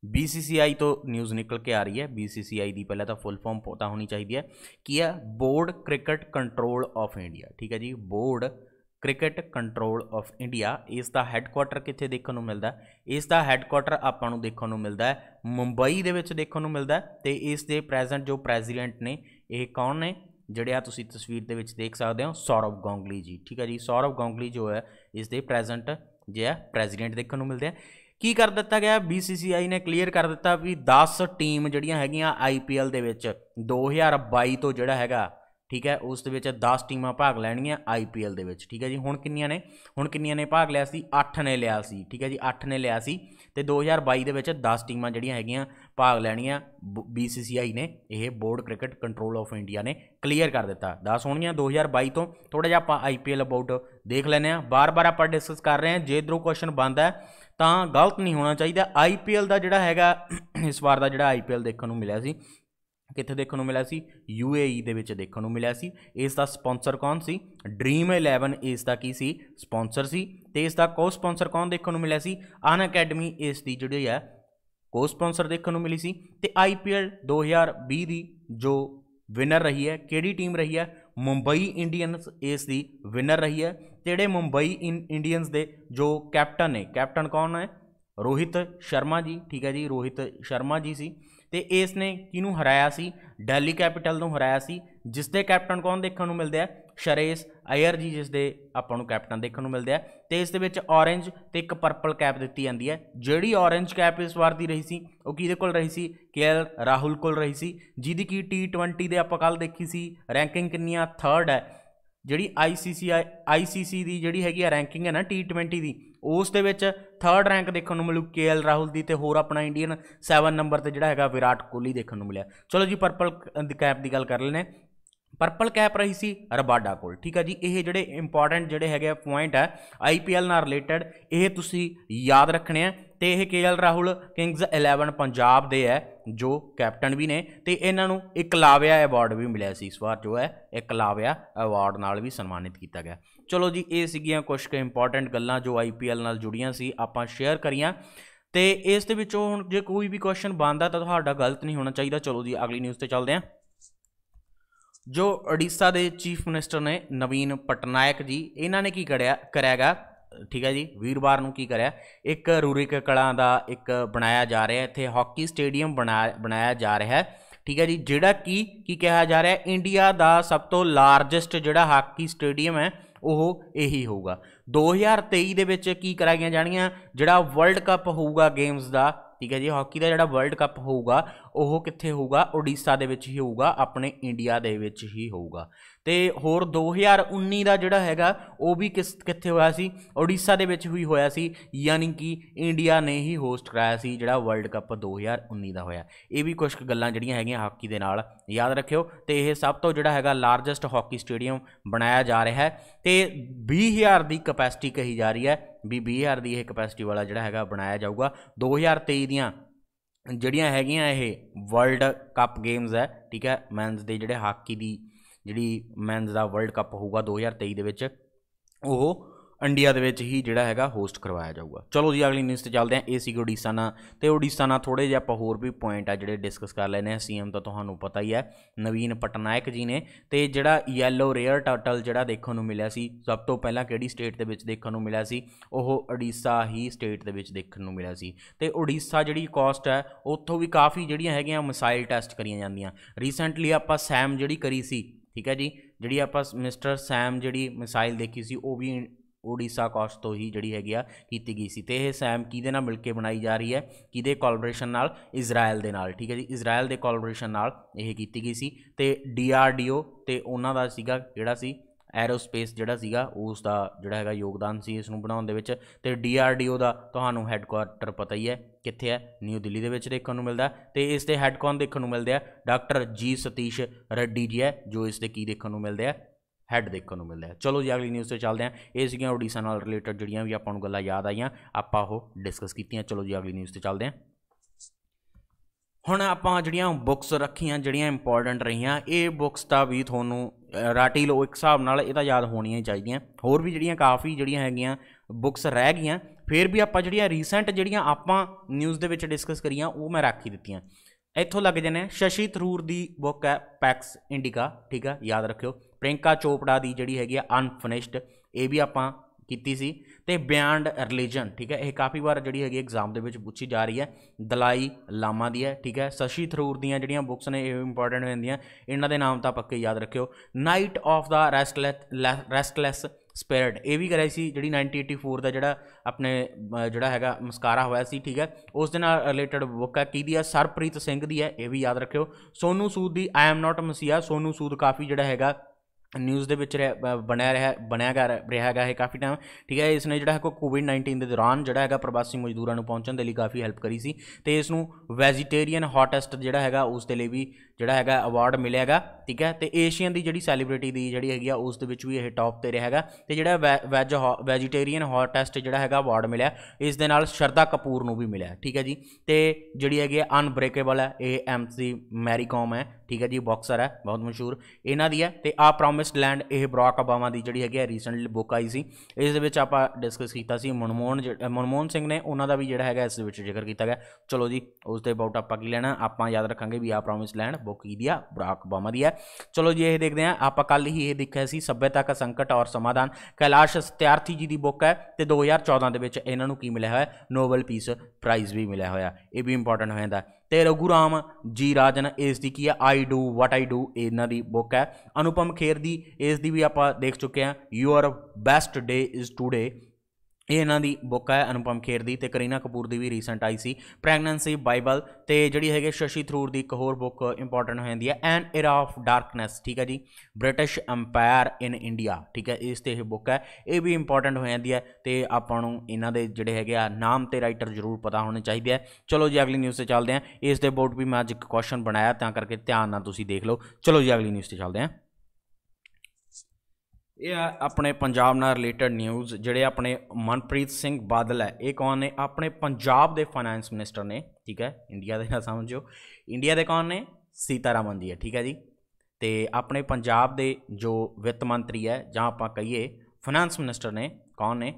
[SPEAKER 1] BCCI ਤੋਂ ਨਿਊਜ਼ ਨਿਕਲ ਕੇ ਆ ਰਹੀ ਹੈ। BCCI ਦੀ ਪਹਿਲਾਂ ਤਾਂ ਫੁੱਲ ਫਾਰਮ ਪਤਾ ਹੋਣੀ ਚਾਹੀਦੀ ਹੈ। ਕੀ ਹੈ? Board cricket control of India ਠੀਕ ਹੈ ਜੀ? Board cricket control of India, ਇਸ ਦਾ ਹੈੱਡਕੁਆਟਰ ਕਿੱਥੇ ਦੇਖਣ ਨੂੰ ਮਿਲਦਾ ਇਸ ਦਾ ਹੈੱਡਕੁਆਟਰ ਆਪਾਂ ਨੂੰ ਦੇਖਣ ਨੂੰ ਮਿਲਦਾ ਹੈ, ਮੁੰਬਈ ਦੇ ਵਿੱਚ ਦੇਖਣ ਨੂੰ ਮਿਲਦਾ ਤੇ ਇਸ ਦੇ ਪ੍ਰੈਜ਼ੈਂਟ ਜੋ ਪ੍ਰੈਜ਼ੀਡੈਂਟ ਨੇ, ਇਹ ਕੌਣ ਨੇ? ਜਿਹੜੇ ਆ ਤੁਸੀਂ ਤਸਵੀਰ ਦੇ ਵਿੱਚ ਦੇਖ ਸਕਦੇ ਹੋ, ਸੌਰਵ ਗੋਂਗਲੀ ਜੀ, ਠੀਕ ਹੈ ਜੀ? ਸੌਰਵ ਗੋਂਗਲੀ ਜੋ ਹੈ, ਇਸ ਦੇ ਪ੍ਰੈਜ਼ੈਂਟ ਜੇ ਹੈ ਪ੍ਰੈਜ਼ੀਡੈਂਟ ਦੇਖਣ ਨੂੰ ਮਿਲਦੇ ਆ ਕੀ ਕਰ ਦਿੱਤਾ ਗਿਆ? BCCI ਨੇ ਕਲੀਅਰ ਕਰ ਦਿੱਤਾ ਵੀ 10 ਟੀਮ ਜਿਹੜੀਆਂ ਹੈਗੀਆਂ IPL ਦੇ ਵਿੱਚ 2022 ਤੋਂ ਜਿਹੜਾ ਹੈਗਾ ਠੀਕ ਹੈ, ਉਸ ਦੇ ਵਿੱਚ 10 ਟੀਮਾਂ ਭਾਗ ਲੈਣਗੀਆਂ ਆਈਪੀਐਲ ਦੇ ਵਿੱਚ, ਠੀਕ ਹੈ ਜੀ। ਹੁਣ ਕਿੰਨੀਆਂ ਨੇ? ਹੁਣ ਕਿੰਨੀਆਂ ਨੇ? ਭਾਗ ਲਿਆ ਸੀ 8 ਨੇ ਲਿਆ ਸੀ, ਠੀਕ ਹੈ ਜੀ। 8 ਨੇ ਲਿਆ ਸੀ ਤੇ 2022 ਦੇ ਵਿੱਚ 10 ਟੀਮਾਂ ਜਿਹੜੀਆਂ ਹੈਗੀਆਂ ਭਾਗ ਲੈਣੀਆਂ BCCI ਨੇ, ਇਹ board cricket control of India ਨੇ ਕਲੀਅਰ ਕਰ ਦਿੱਤਾ। 10 ਹੋਣੀਆਂ 2022 ਤੋਂ। ਥੋੜਾ ਜਿਹਾ ਆਪਾਂ ਆਈਪੀਐਲ ਅਬਾਊਟ ਦੇਖ ਲੈਨੇ ਆ ਬਾਰ-ਬਾਰ ਆਪਾਂ ਡਿਸਕਸ ਕਰ ਰਹੇ ਹਾਂ। ਜੇ ਇਧਰੋਂ ਕੁਐਸਚਨ ਬੰਦ ਹੈ, ਤਾਂ ਗਲਤ ਨਹੀਂ ਹੋਣਾ ਚਾਹੀਦਾ। ਆਈਪੀਐਲ ਦਾ ਜਿਹੜਾ ਹੈਗਾ, ਇਸ ਵਾਰ ਦਾ ਜਿਹੜਾ ਆਈਪੀਐਲ ਦੇਖਣ ਨੂੰ ਮਿਲਿਆ ਸੀ ਕਿੱਥੇ ਦੇਖਣ ਨੂੰ ਮਿਲਿਆ ਸੀ? UAE ਦੇ ਵਿੱਚ ਦੇਖਣ ਨੂੰ ਮਿਲਿਆ ਸੀ। ਇਸ ਦਾ ਸਪਾਂਸਰ ਕੌਣ ਸੀ? ਡ੍ਰੀਮ 11 ਇਸ ਦਾ ਕੀ ਸੀ? ਸਪਾਂਸਰ ਸੀ। ਤੇ ਇਸ ਦਾ ਕੋ ਸਪਾਂਸਰ ਕੌਣ ਦੇਖਣ ਨੂੰ ਮਿਲਿਆ ਸੀ? ਅਨ ਅਕੈਡਮੀ ਇਸ ਦੀ ਜਿਹੜੀ ਹੈ ਕੋ ਸਪਾਂਸਰ ਦੇਖਣ ਨੂੰ ਮਿਲੀ ਸੀ। ਤੇ IPL 2020 ਦੀ ਜੋ ਵਿਨਰ ਰਹੀ ਹੈ, ਕਿਹੜੀ ਟੀਮ ਰਹੀ ਹੈ? ਮੁੰਬਈ ਇੰਡੀਅਨਸ ਇਸ ਦੀ ਵਿਨਰ ਰਹੀ ਹੈ। ਜਿਹੜੇ ਮੁੰਬਈ ਇੰਡੀਅਨਸ ਦੇ ਜੋ ਕੈਪਟਨ ਨੇ ਕੈਪਟਨ ਕੌਣ ਹੈ? ਰੋਹਿਤ ਸ਼ਰਮਾ ਜੀ, ਠੀਕ ਹੈ ਜੀ, ਰੋਹਿਤ ਸ਼ਰਮਾ ਜੀ ਸੀ। ਤੇ ਇਸ ਨੇ ਕਿਹਨੂੰ ਹਰਾਇਆ ਸੀ? ਦਿੱਲੀ ਕੈਪੀਟਲ ਨੂੰ ਹਰਾਇਆ ਸੀ ਜਿਸ ਦੇ ਕੈਪਟਨ ਕੌਣ ਦੇਖਣ ਨੂੰ ਮਿਲਦੇ ਆ? ਸ਼ਰੇਸ ਅਯਰ ਜੀ ਜਿਸ ਦੇ ਆਪਾਂ ਨੂੰ ਕੈਪਟਨ ਦੇਖਣ ਨੂੰ ਮਿਲਦੇ ਆ। ਤੇ ਇਸ ਦੇ ਵਿੱਚ ਔਰੇਂਜ ਤੇ ਇੱਕ ਪਰਪਲ ਕੈਪ ਦਿੱਤੀ ਜਾਂਦੀ ਹੈ। ਜਿਹੜੀ ਔਰੇਂਜ ਕੈਪ ਇਸ ਵਾਰ ਦੀ ਰਹੀ ਸੀ, ਉਹ ਕਿਹਦੇ ਕੋਲ ਰਹੀ ਸੀ? ਕੇਐਲ ਰਾਹੁਲ ਕੋਲ ਰਹੀ ਸੀ, ਜਿਹਦੀ ਕੀ T20 ਦੇ ਆਪਾਂ ਕੱਲ ਦੇਖੀ ਸੀ। ਰੈਂਕਿੰਗ ਕਿੰਨੀ ਆ 3rd ਹੈ। ਜਿਹੜੀ ICC ICC ਦੀ ਜਿਹੜੀ ਹੈਗੀ ਆ ਰੈਂਕਿੰਗ ਹੈ ਨਾ T20 ਦੀ, ਉਸ ਦੇ ਵਿੱਚ ਥਰਡ ਰੈਂਕ ਦੇਖਣ ਨੂੰ ਮਿਲੂ ਕੇਐਲ ਰਾਹੁਲ ਦੀ ਤੇ ਹੋਰ ਆਪਣਾ ਇੰਡੀਅਨ 7 ਨੰਬਰ ਤੇ ਜਿਹੜਾ ਹੈਗਾ ਵਿਰਾਟ ਕੋਹਲੀ ਦੇਖਣ ਨੂੰ ਮਿਲਿਆ। ਚਲੋ ਜੀ ਪਰਪਲ ਕੈਪ ਦੀ ਗੱਲ ਕਰ ਲੈਨੇ ਪਰਪਲ ਕੈਪ ਰਹੀ ਸੀ ਰਬਾਡਾ ਕੋਲ। ਠੀਕ ਆ ਜੀ, ਇਹ ਜਿਹੜੇ ਇੰਪੋਰਟੈਂਟ ਜਿਹੜੇ ਹੈਗੇ ਆ ਪੁਆਇੰਟ ਹੈ ਆਈਪੀਐਲ ਨਾਲ ਰਿਲੇਟਡ ਇਹ ਤੁਸੀਂ ਯਾਦ ਰੱਖਣੇ ਆ। ਤੇ ਇਹ ਕੇਐਲ ਰਾਹੁਲ ਕਿੰਗਸ 11 ਪੰਜਾਬ ਦੇ ਹੈ ਜੋ ਕੈਪਟਨ ਵੀ ਨੇ। ਤੇ ਇਹਨਾਂ ਨੂੰ ਇਕਲਾਵਿਆ ਅਵਾਰਡ ਵੀ ਮਿਲਿਆ ਸੀ ਇਸ ਵਾਰ, ਜੋ ਹੈ ਇਕਲਾਵਿਆ ਅਵਾਰਡ ਨਾਲ ਵੀ ਸਨਮਾਨਿਤ ਕੀਤਾ ਗਿਆ। ਚਲੋ ਜੀ, ਇਹ ਸੀਗੀਆਂ ਕੁਝ ਕੁ ਇੰਪੋਰਟੈਂਟ ਗੱਲਾਂ ਜੋ ਆਈਪੀਐਲ ਨਾਲ ਜੁੜੀਆਂ ਸੀ, ਆਪਾਂ ਸ਼ੇਅਰ ਕਰੀਆਂ। ਤੇ ਇਸ ਦੇ ਵਿੱਚੋਂ ਹੁਣ ਜੇ ਕੋਈ ਵੀ ਕੁਐਸਚਨ ਬੰਦਾ ਤਾਂ ਤੁਹਾਡਾ ਗਲਤ ਨਹੀਂ ਹੋਣਾ ਚਾਹੀਦਾ। ਚਲੋ ਜੀ, ਅਗਲੀ ਨਿਊਜ਼ ਤੇ ਚੱਲਦੇ ਆਂ ਜੋ ਓਡੀਸ਼ਾ ਦੇ ਚੀਫ ਮਿਨਿਸਟਰ ਨੇ ਨਵੀਨ ਪਟਨਾਇਕ ਜੀ, ਇਹਨਾਂ ਨੇ ਕੀ ਕਰਿਆ, ਕਰਿਆਗਾ? ਠੀਕ ਹੈ ਜੀ, ਵੀਰਵਾਰ ਨੂੰ ਕੀ ਕਰਿਆ? ਇੱਕ ਰੂਰਿਕ ਕਲਾਂ ਦਾ ਇੱਕ ਬਣਾਇਆ ਜਾ ਰਿਹਾ, ਇੱਥੇ ਹਾਕੀ ਸਟੇਡੀਅਮ ਬਣਾਇਆ ਜਾ ਰਿਹਾ ਹੈ। ਠੀਕ ਹੈ ਜੀ, ਜਿਹੜਾ ਕੀ ਕੀ ਕਿਹਾ ਜਾ ਰਿਹਾ? ਇੰਡੀਆ ਦਾ ਸਭ ਤੋਂ ਲਾਰਜੈਸਟ ਜਿਹੜਾ ਹਾਕੀ ਸਟੇਡੀਅਮ ਹੈ, ਉਹ ਇਹੀ ਹੋਊਗਾ। 2023 ਦੇ ਵਿੱਚ ਕੀ ਕਰਾਈਆਂ ਜਾਣੀਆਂ ਜਿਹੜਾ ਵਰਲਡ ਕੱਪ ਹੋਊਗਾ ਗੇਮਸ ਦਾ, ਠੀਕ ਹੈ ਜੀ, ਹਾਕੀ ਦਾ ਜਿਹੜਾ ਵਰਲਡ ਕੱਪ ਹੋਊਗਾ ਉਹ ਕਿੱਥੇ ਹੋਊਗਾ? ਓਡੀਸ਼ਾ ਦੇ ਵਿੱਚ ਹੀ ਹੋਊਗਾ, ਆਪਣੇ ਇੰਡੀਆ ਦੇ ਵਿੱਚ ਹੀ ਹੋਊਗਾ। ਤੇ ਹੋਰ 2019 ਦਾ ਜਿਹੜਾ ਹੈਗਾ, ਉਹ ਵੀ ਕਿਸ, ਕਿੱਥੇ ਹੋਇਆ ਸੀ? ਓਡੀਸ਼ਾ ਦੇ ਵਿੱਚ ਵੀ ਹੋਇਆ ਸੀ, ਯਾਨੀ ਕਿ ਇੰਡੀਆ ਨੇ ਹੀ ਹੋਸਟ ਕਰਾਇਆ ਸੀ, ਜਿਹੜਾ ਵਰਲਡ ਕੱਪ 2019 ਦਾ ਹੋਇਆ। ਇਹ ਵੀ ਕੁਝ ਗੱਲਾਂ ਜਿਹੜੀਆਂ ਹੈਗੀਆਂ ਹਾਕੀ ਦੇ ਨਾਲ, ਯਾਦ ਰੱਖਿਓ। ਤੇ ਇਹ ਸਭ ਤੋਂ ਜਿਹੜਾ ਹੈਗਾ ਲਾਰਜੈਸਟ ਹਾਕੀ ਸਟੇਡੀਅਮ ਬਣਾਇਆ ਜਾ ਰਿਹਾ ਹੈ। ਤੇ 20000 ਦੀ ਕਪੈਸਿਟੀ ਕਹੀ ਜਾ ਰਹੀ ਹੈ। ਵੀ 20000 ਦੀ ਇਹ ਕਪੈਸਿਟੀ ਵਾਲਾ ਜਿਹੜਾ ਹੈਗਾ ਬਣਾਇਆ ਜਾਊਗਾ। 2023 ਦੀਆਂ ਜਿਹੜੀਆਂ ਹੈਗੀਆਂ ਇਹ ਵਰਲਡ ਕੱਪ ਗੇਮਸ ਹੈ, ਠੀਕ ਹੈ ਮੈਨਸ ਦੇ ਜਿਹੜੇ ਹਾਕੀ ਦੀ ਜਿਹੜੀ ਮੈਨਸ ਦਾ ਵਰਲਡ ਕੱਪ ਹੋਊਗਾ 2023 ਦੇ ਵਿੱਚ, ਉਹ ਇੰਡੀਆ ਦੇ ਵਿੱਚ ਹੀ ਜਿਹੜਾ ਹੈਗਾ ਹੋਸਟ ਕਰਵਾਇਆ ਜਾਊਗਾ। ਚਲੋ ਜੀ, ਅਗਲੀ ਨਿਊਜ਼ ਤੇ ਚੱਲਦੇ ਹਾਂ ਇਹ ਸੀ ਓਡੀਸ਼ਾ ਨਾਲ। ਤੇ ਓਡੀਸ਼ਾ ਨਾਲ ਥੋੜੇ ਜਿਹਾ ਆਪਾਂ ਹੋਰ ਵੀ ਪੁਆਇੰਟ ਆ ਜਿਹੜੇ ਡਿਸਕਸ ਕਰ ਲੈਨੇ ਆ ਸੀਐਮ ਤਾਂ ਤੁਹਾਨੂੰ ਪਤਾ ਹੀ ਹੈ, ਨਵੀਨ ਪਟਨਾਇਕ ਜੀ ਨੇ। ਤੇ ਜਿਹੜਾ ਯੈਲੋ ਰੇਅਰ ਟਰਟਲ ਜਿਹੜਾ ਦੇਖਣ ਨੂੰ ਮਿਲਿਆ ਸੀ, ਸਭ ਤੋਂ ਪਹਿਲਾਂ ਕਿਹੜੀ ਸਟੇਟ ਦੇ ਵਿੱਚ ਦੇਖਣ ਨੂੰ ਮਿਲਿਆ ਸੀ? ਉਹ ਓਡੀਸ਼ਾ ਹੀ ਸਟੇਟ ਦੇ ਵਿੱਚ ਦੇਖਣ ਨੂੰ ਮਿਲਿਆ ਸੀ। ਤੇ ਓਡੀਸ਼ਾ ਜਿਹੜੀ ਕੋਸਟ ਹੈ, ਉੱਥੋਂ ਵੀ ਕਾਫੀ ਜਿਹੜੀਆਂ ਹੈਗੀਆਂ ਮਿਸਾਈਲ ਟੈਸਟ ਕਰੀਆਂ ਜਾਂਦੀਆਂ। ਰੀਸੈਂਟਲੀ ਆਪਾਂ ਸੈਮ ਜਿਹੜੀ ਕਰੀ ਸੀ, ਠੀਕ ਹੈ ਜੀ? ਜਿਹੜੀ ਆਪਾਂ ਮਿਸਟਰ ਸੈਮ ਜਿਹੜੀ ਮਿਸਾਈਲ ਦੇਖੀ ਸੀ, ਉਹ ਵੀ ਓਡੀਸ਼ਾ ਕੋਸਟ ਤੋਂ ਹੀ ਜਿਹੜੀ ਹੈਗੀ ਆ ਕੀਤੀ ਗਈ ਸੀ ਤੇ ਇਹ ਸੈਮ ਕਿਹਦੇ ਨਾਲ ਮਿਲ ਕੇ ਬਣਾਈ ਜਾ ਰਹੀ ਹੈ? ਕਿਹਦੇ ਕੋਲੈਬੋਰੇਸ਼ਨ ਨਾਲ? ਇਜ਼ਰਾਈਲ ਦੇ ਨਾਲ, ਠੀਕ ਹੈ ਜੀ? ਇਜ਼ਰਾਈਲ ਦੇ ਕੋਲੈਬੋਰੇਸ਼ਨ ਨਾਲ ਇਹ ਕੀਤੀ ਗਈ ਸੀ ਤੇ ਡੀਆਰਡੀਓ ਤੇ ਉਹਨਾਂ ਦਾ ਸੀਗਾ ਜਿਹੜਾ ਸੀ? ਐਰੋਸਪੇਸ ਜਿਹੜਾ ਸੀਗਾ, ਉਸ ਦਾ ਜਿਹੜਾ ਹੈਗਾ ਯੋਗਦਾਨ ਸੀ ਇਸ ਨੂੰ ਬਣਾਉਣ ਦੇ ਵਿੱਚ ਤੇ ਡੀਆਰਡੀਓ ਦਾ ਤੁਹਾਨੂੰ ਹੈੱਡਕੁਆਰਟਰ ਪਤਾ ਹੀ ਹੈ ਕਿੱਥੇ ਹੈ? ਨਿਊ ਦਿੱਲੀ ਦੇ ਵਿੱਚ ਦੇਖਣ ਨੂੰ ਮਿਲਦਾ ਤੇ ਇਸ ਦੇ ਹੈੱਡਕੌਨ ਦੇਖਣ ਨੂੰ ਮਿਲਦੇ ਆ? ਡਾਕਟਰ ਜੀ ਸਤੀਸ਼ ਰੈਡੀ ਜੀ ਹੈ ਜੋ ਇਸ ਦੇ ਕੀ ਦੇਖਣ ਨੂੰ ਮਿਲਦੇ ਆ? ਹੈੱਡ ਦੇਖਣ ਨੂੰ ਮਿਲਦਾ ਹੈ। ਚਲੋ ਜੀ, ਅਗਲੀ ਨਿਊਜ਼ ਤੇ ਚੱਲਦੇ ਹਾਂ। ਇਹ ਸੀਗੀਆਂ ਓਡੀਸ਼ਾ ਨਾਲ ਰਿਲੇਟਡ ਜਿਹੜੀਆਂ ਵੀ ਆਪਾਂ ਨੂੰ ਗੱਲਾਂ ਯਾਦ ਆਈਆਂ, ਆਪਾਂ ਉਹ ਡਿਸਕਸ ਕੀਤੀਆਂ। ਚਲੋ ਜੀ, ਅਗਲੀ ਨਿਊਜ਼ ਤੇ ਚੱਲਦੇ ਹਾਂ। ਹੁਣ ਆਪਾਂ ਜਿਹੜੀਆਂ ਬੁੱਕਸ ਰੱਖੀਆਂ, ਜਿਹੜੀਆਂ ਇੰਪੋਰਟੈਂਟ ਰਹੀਆਂ, ਇਹ ਬੁੱਕਸ ਦਾ ਵੀ ਤੁਹਾਨੂੰ ਰਾਟੀ ਲੋ ਇੱਕ ਹਿਸਾਬ ਨਾਲ ਇਹ ਤਾਂ ਯਾਦ ਹੋਣੀਆਂ ਹੀ ਚਾਹੀਦੀਆਂ। ਹੋਰ ਵੀ ਜਿਹੜੀਆਂ ਕਾਫੀ ਜਿਹੜੀਆਂ ਹੈਗੀਆਂ ਬੁੱਕਸ ਰਹਿ ਗਈਆਂ, ਫਿਰ ਵੀ ਆਪਾਂ ਜਿਹੜੀਆਂ ਰੀਸੈਂਟ ਜਿਹੜੀਆਂ ਆਪਾਂ ਨਿਊਜ਼ ਦੇ ਵਿੱਚ ਡਿਸਕਸ ਕਰੀਆਂ, ਉਹ ਮੈਂ ਰੱਖ ਹੀ ਦਿੱਤੀਆਂ। ਇੱਥੋਂ ਲੱਗ ਜਨੇ ਸ਼ਸ਼ੀ ਥਰੂਰ ਦੀ ਬੁੱਕ ਹੈ ਪੈਕਸ ਇੰਡੀਕਾ ਠੀਕ ਹੈ ਯਾਦ ਰੱਖਿਓ। ਪ੍ਰਿੰਕਾ ਚੋਪੜਾ ਦੀ ਜਿਹੜੀ ਹੈਗੀ ਆ ਅਨਫਿਨਿਸ਼ਡ ਇਹ ਵੀ ਆਪਾਂ ਕੀਤੀ ਸੀ ਤੇ ਬਿਆੰਡ ਰਿਲੀਜਨ ਠੀਕ ਹੈ, ਇਹ ਕਾਫੀ ਵਾਰ ਜਿਹੜੀ ਹੈਗੀ ਐਗਜ਼ਾਮ ਦੇ ਵਿੱਚ ਪੁੱਛੀ ਜਾ ਰਹੀ ਹੈ, ਦਲਾਈ ਲਾਮਾ ਦੀ ਹੈ, ਠੀਕ ਹੈ, ਸ਼ਸ਼ੀ ਥਰੂਰ ਦੀਆਂ ਜਿਹੜੀਆਂ ਬੁੱਕਸ ਨੇ, ਇਹ ਇੰਪੋਰਟੈਂਟ ਹੁੰਦੀਆਂ ਇਹਨਾਂ ਦੇ ਨਾਮ ਤਾਂ ਪੱਕੇ ਯਾਦ ਰੱਖਿਓ night of the restless restless spirit ਇਹ ਵੀ ਕਰਾਈ ਸੀ ਜਿਹੜੀ 1984 ਦਾ ਜਿਹੜਾ ਆਪਣੇ ਜਿਹੜਾ ਹੈਗਾ ਮਸਕਾਰਾ ਹੋਇਆ ਸੀ, ਠੀਕ ਹੈ, ਉਸ ਦੇ ਨਾਲ ਰਿਲੇਟਡ ਬੁੱਕ ਹੈ, ਕਿਹਦੀ ਆ ਸਰਪ੍ਰੀਤ ਸਿੰਘ ਦੀ ਹੈ, ਇਹ ਵੀ ਯਾਦ ਰੱਖਿਓ, ਸੋਨੂ ਸੂਦ ਦੀ I am not messiah, Sonu Sood ਕਾਫੀ ਜਿਹੜਾ ਹੈਗਾ ਨਿਊਜ਼ ਦੇ ਵਿੱਚ ਬਣਿਆ ਰਿਹਾ, ਬਣਿਆ ਗਿਆ ਰਿਹਾ ਹੈਗਾ ਇਹ ਕਾਫੀ ਟਾਈਮ ਠੀਕ ਹੈ, ਇਸ ਨੇ ਜਿਹੜਾ ਹੈ ਕੋ ਕੋਵਿਡ 19 ਦੇ ਦੌਰਾਨ ਜਿਹੜਾ ਹੈਗਾ ਪ੍ਰਵਾਸੀ ਮਜ਼ਦੂਰਾਂ ਨੂੰ ਪਹੁੰਚਣ ਦੇ ਲਈ ਕਾਫੀ ਹੈਲਪ ਕਰੀ ਸੀ ਤੇ ਇਸ ਨੂੰ ਵੈਜੀਟੇਰੀਅਨ ਹੌਟੈਸਟ ਜਿਹੜਾ ਹੈਗਾ ਉਸ ਦੇ ਲਈ ਵੀ ਜਿਹੜਾ ਹੈਗਾ ਅਵਾਰਡ ਮਿਲਿਆਗਾ ਠੀਕ ਹੈ? ਤੇ ਏਸ਼ੀਅਨ ਦੀ ਜਿਹੜੀ ਸੈਲੀਬ੍ਰਿਟੀ ਦੀ ਜਿਹੜੀ ਹੈਗੀ ਆ, ਉਸ ਦੇ ਵਿੱਚ ਵੀ ਇਹ ਟੌਪ ਤੇ ਰਿਹਾ ਹੈਗਾ। ਤੇ ਜਿਹੜਾ ਵੈਜ ਵੈਜੀਟੇਰੀਅਨ ਹੌਟੈਸਟ ਜਿਹੜਾ ਹੈਗਾ ਅਵਾਰਡ ਮਿਲਿਆ। ਇਸ ਦੇ ਨਾਲ ਸ਼ਰਦਾ ਕਪੂਰ ਨੂੰ ਵੀ ਮਿਲਿਆ, ਠੀਕ ਹੈ ਜੀ? ਤੇ ਜਿਹੜੀ ਹੈਗੀ ਆ ਅਨਬ੍ਰੇਕੇਬਲ ਹੈ, ਇਹ ਐਮਸੀ ਮੈਰੀ ਕੌਮ ਹੈ, ਠੀਕ ਹੈ ਜੀ? ਬਾਕਸਰ ਹੈ, ਬਹੁਤ ਮਸ਼ਹੂਰ। ਇਹਨਾਂ ਦੀ ਹੈ, ਤੇ ਆ ਪ੍ਰੋਮਿਸਡ ਲੈਂਡ ਇਹ ਬਰਾਕ ਅਬਾਮਾ ਦੀ ਜਿਹੜੀ ਹੈਗੀ ਹੈ ਰੀਸੈਂਟਲੀ ਬੁੱਕ ਆਈ ਸੀ। ਇਸ ਦੇ ਵਿੱਚ ਆਪਾਂ ਡਿਸਕਸ ਕੀਤਾ ਸੀ, ਮਨਮੋਹਨ ਮਨਮੋਹਨ ਸਿੰਘ ਨੇ ਉਹਨਾਂ ਦਾ ਵੀ ਜਿਹੜਾ ਹੈਗਾ, ਇਸ ਦੇ ਵਿੱਚ ਜ਼ਿਕਰ ਕੀਤਾ ਗਿਆ। ਚਲੋ ਜੀ, ਉਸ ਦੇ ਅਬਾਊਟ ਆਪਾਂ ਕੀ ਲੈਣਾ, ਆਪਾਂ ਯਾਦ ਰੱਖਾਂਗੇ ਵੀ ਆ ਪ੍ਰੋਮਿਸਡ ਲੈਂਡ ਬੁੱਕ ਕੀ ਦੀ ਆ ਬਰਾਕ ਅਬਾਮਾ ਦੀ ਹੈ ਚਲੋ ਜੀ ਇਹ ਦੇਖਦੇ ਆ ਆਪਾਂ ਕੱਲ ਹੀ ਇਹ ਦੇਖਿਆ ਸੀ ਸਭਿਅਤਾ ਦਾ ਸੰਕਟ ਔਰ ਸਮਾਧਾਨ ਕੈਲਾਸ਼ ਸਤਿਆਰਥੀ ਜੀ ਦੀ ਬੁੱਕ ਹੈ ਤੇ 2014 ਦੇ ਵਿੱਚ ਇਹਨਾਂ ਨੂੰ ਕੀ ਮਿਲਿਆ ਹੋਇਆ ਨੋਬਲ ਪੀਸ ਪ੍ਰਾਈਜ਼ ਵੀ ਮਿਲਿਆ ਹੋਇਆ ਇਹ ਵੀ ਇੰਪੋਰਟੈਂਟ ਹੋ ਜਾਂਦਾ ਤੇ ਰਘੂਰਾਮ ਜੀ ਰਾਜਨ ਇਸ ਦੀ ਕੀ ਹੈ I do what I do ਇਹਨਾਂ ਦੀ ਬੁੱਕ ਹੈ ਅਨੁਪਮ ਖੇਰ ਦੀ ਇਸ ਦੀ ਵੀ ਆਪਾਂ ਦੇਖ ਚੁੱਕੇ ਹਾਂ your best day is today ਇਹ ਇਹਨਾਂ ਦੀ ਬੁੱਕ ਹੈ ਅਨੁਪਮ ਖੇਰ ਦੀ ਤੇ ਕਰੀਨਾ ਕਪੂਰ ਦੀ ਵੀ ਰੀਸੈਂਟ ਆਈ ਸੀ। ਪ੍ਰੈਗਨੈਂਸੀ ਬਾਈਬਲ ਤੇ ਜਿਹੜੀ ਹੈਗੇ ਸ਼ਸ਼ੀ ਥਰੂਰ ਦੀ ਇੱਕ ਹੋਰ ਬੁੱਕ ਇੰਪੋਰਟੈਂਟ ਹੋ ਜਾਂਦੀ ਹੈ ਐਨ ਏਰਾ ਆਫ ਡਾਰਕਨੈਸ ਠੀਕ ਹੈ ਜੀ? ਬ੍ਰਿਟਿਸ਼ ਐਮਪਾਇਰ ਇਨ ਇੰਡੀਆ ਠੀਕ ਹੈ? ਇਸ ਤੇ ਇਹ ਬੁੱਕ ਹੈ, ਇਹ ਵੀ ਇੰਪੋਰਟੈਂਟ ਹੋ ਜਾਂਦੀ ਹੈ ਤੇ ਆਪਾਂ ਨੂੰ ਇਹਨਾਂ ਦੇ ਜਿਹੜੇ ਹੈਗੇ ਆ ਨਾਮ ਤੇ ਰਾਈਟਰ ਜ਼ਰੂਰ ਪਤਾ ਹੋਣੇ ਚਾਹੀਦੇ ਆ। ਚਲੋ ਜੀ, ਅਗਲੀ ਨਿਊਜ਼ ਤੇ ਚੱਲਦੇ ਆ ਇਸ ਦੇ ਬੋਰਡ ਵੀ ਮੈਂ ਅੱਜ ਇੱਕ ਕੁਐਸਚਨ ਬਣਾਇਆ, ਤਾਂ ਕਰਕੇ ਧਿਆਨ ਨਾਲ ਤੁਸੀਂ ਦੇਖ ਲਓ। ਚਲੋ ਜੀ, ਅਗਲੀ ਨਿਊਜ਼ ਤੇ ਚੱਲਦੇ ਆ ਇਹ ਆ ਆਪਣੇ ਪੰਜਾਬ ਨਾਲ ਰਿਲੇਟਡ ਨਿਊਜ਼ ਜਿਹੜੇ ਆਪਣੇ ਮਨਪ੍ਰੀਤ ਸਿੰਘ ਬਾਦਲ ਹੈ। ਇਹ ਕੌਣ ਨੇ? ਆਪਣੇ ਪੰਜਾਬ ਦੇ ਫਾਈਨੈਂਸ ਮਿਨਿਸਟਰ ਨੇ, ਠੀਕ ਹੈ? ਇੰਡੀਆ ਦੇ ਨਾਲ ਸਮਝੋ ਇੰਡੀਆ ਦੇ ਕੌਣ ਨੇ? ਸੀਤਾਰਾਮਨ ਜੀ ਹੈ, ਠੀਕ ਹੈ ਜੀ? ਤੇ ਆਪਣੇ ਪੰਜਾਬ ਦੇ ਜੋ ਵਿੱਤ ਮੰਤਰੀ ਹੈ, ਜਾਂ ਆਪਾਂ ਕਹੀਏ ਫਾਈਨੈਂਸ ਮਿਨਿਸਟਰ ਨੇ, ਕੌਣ ਨੇ?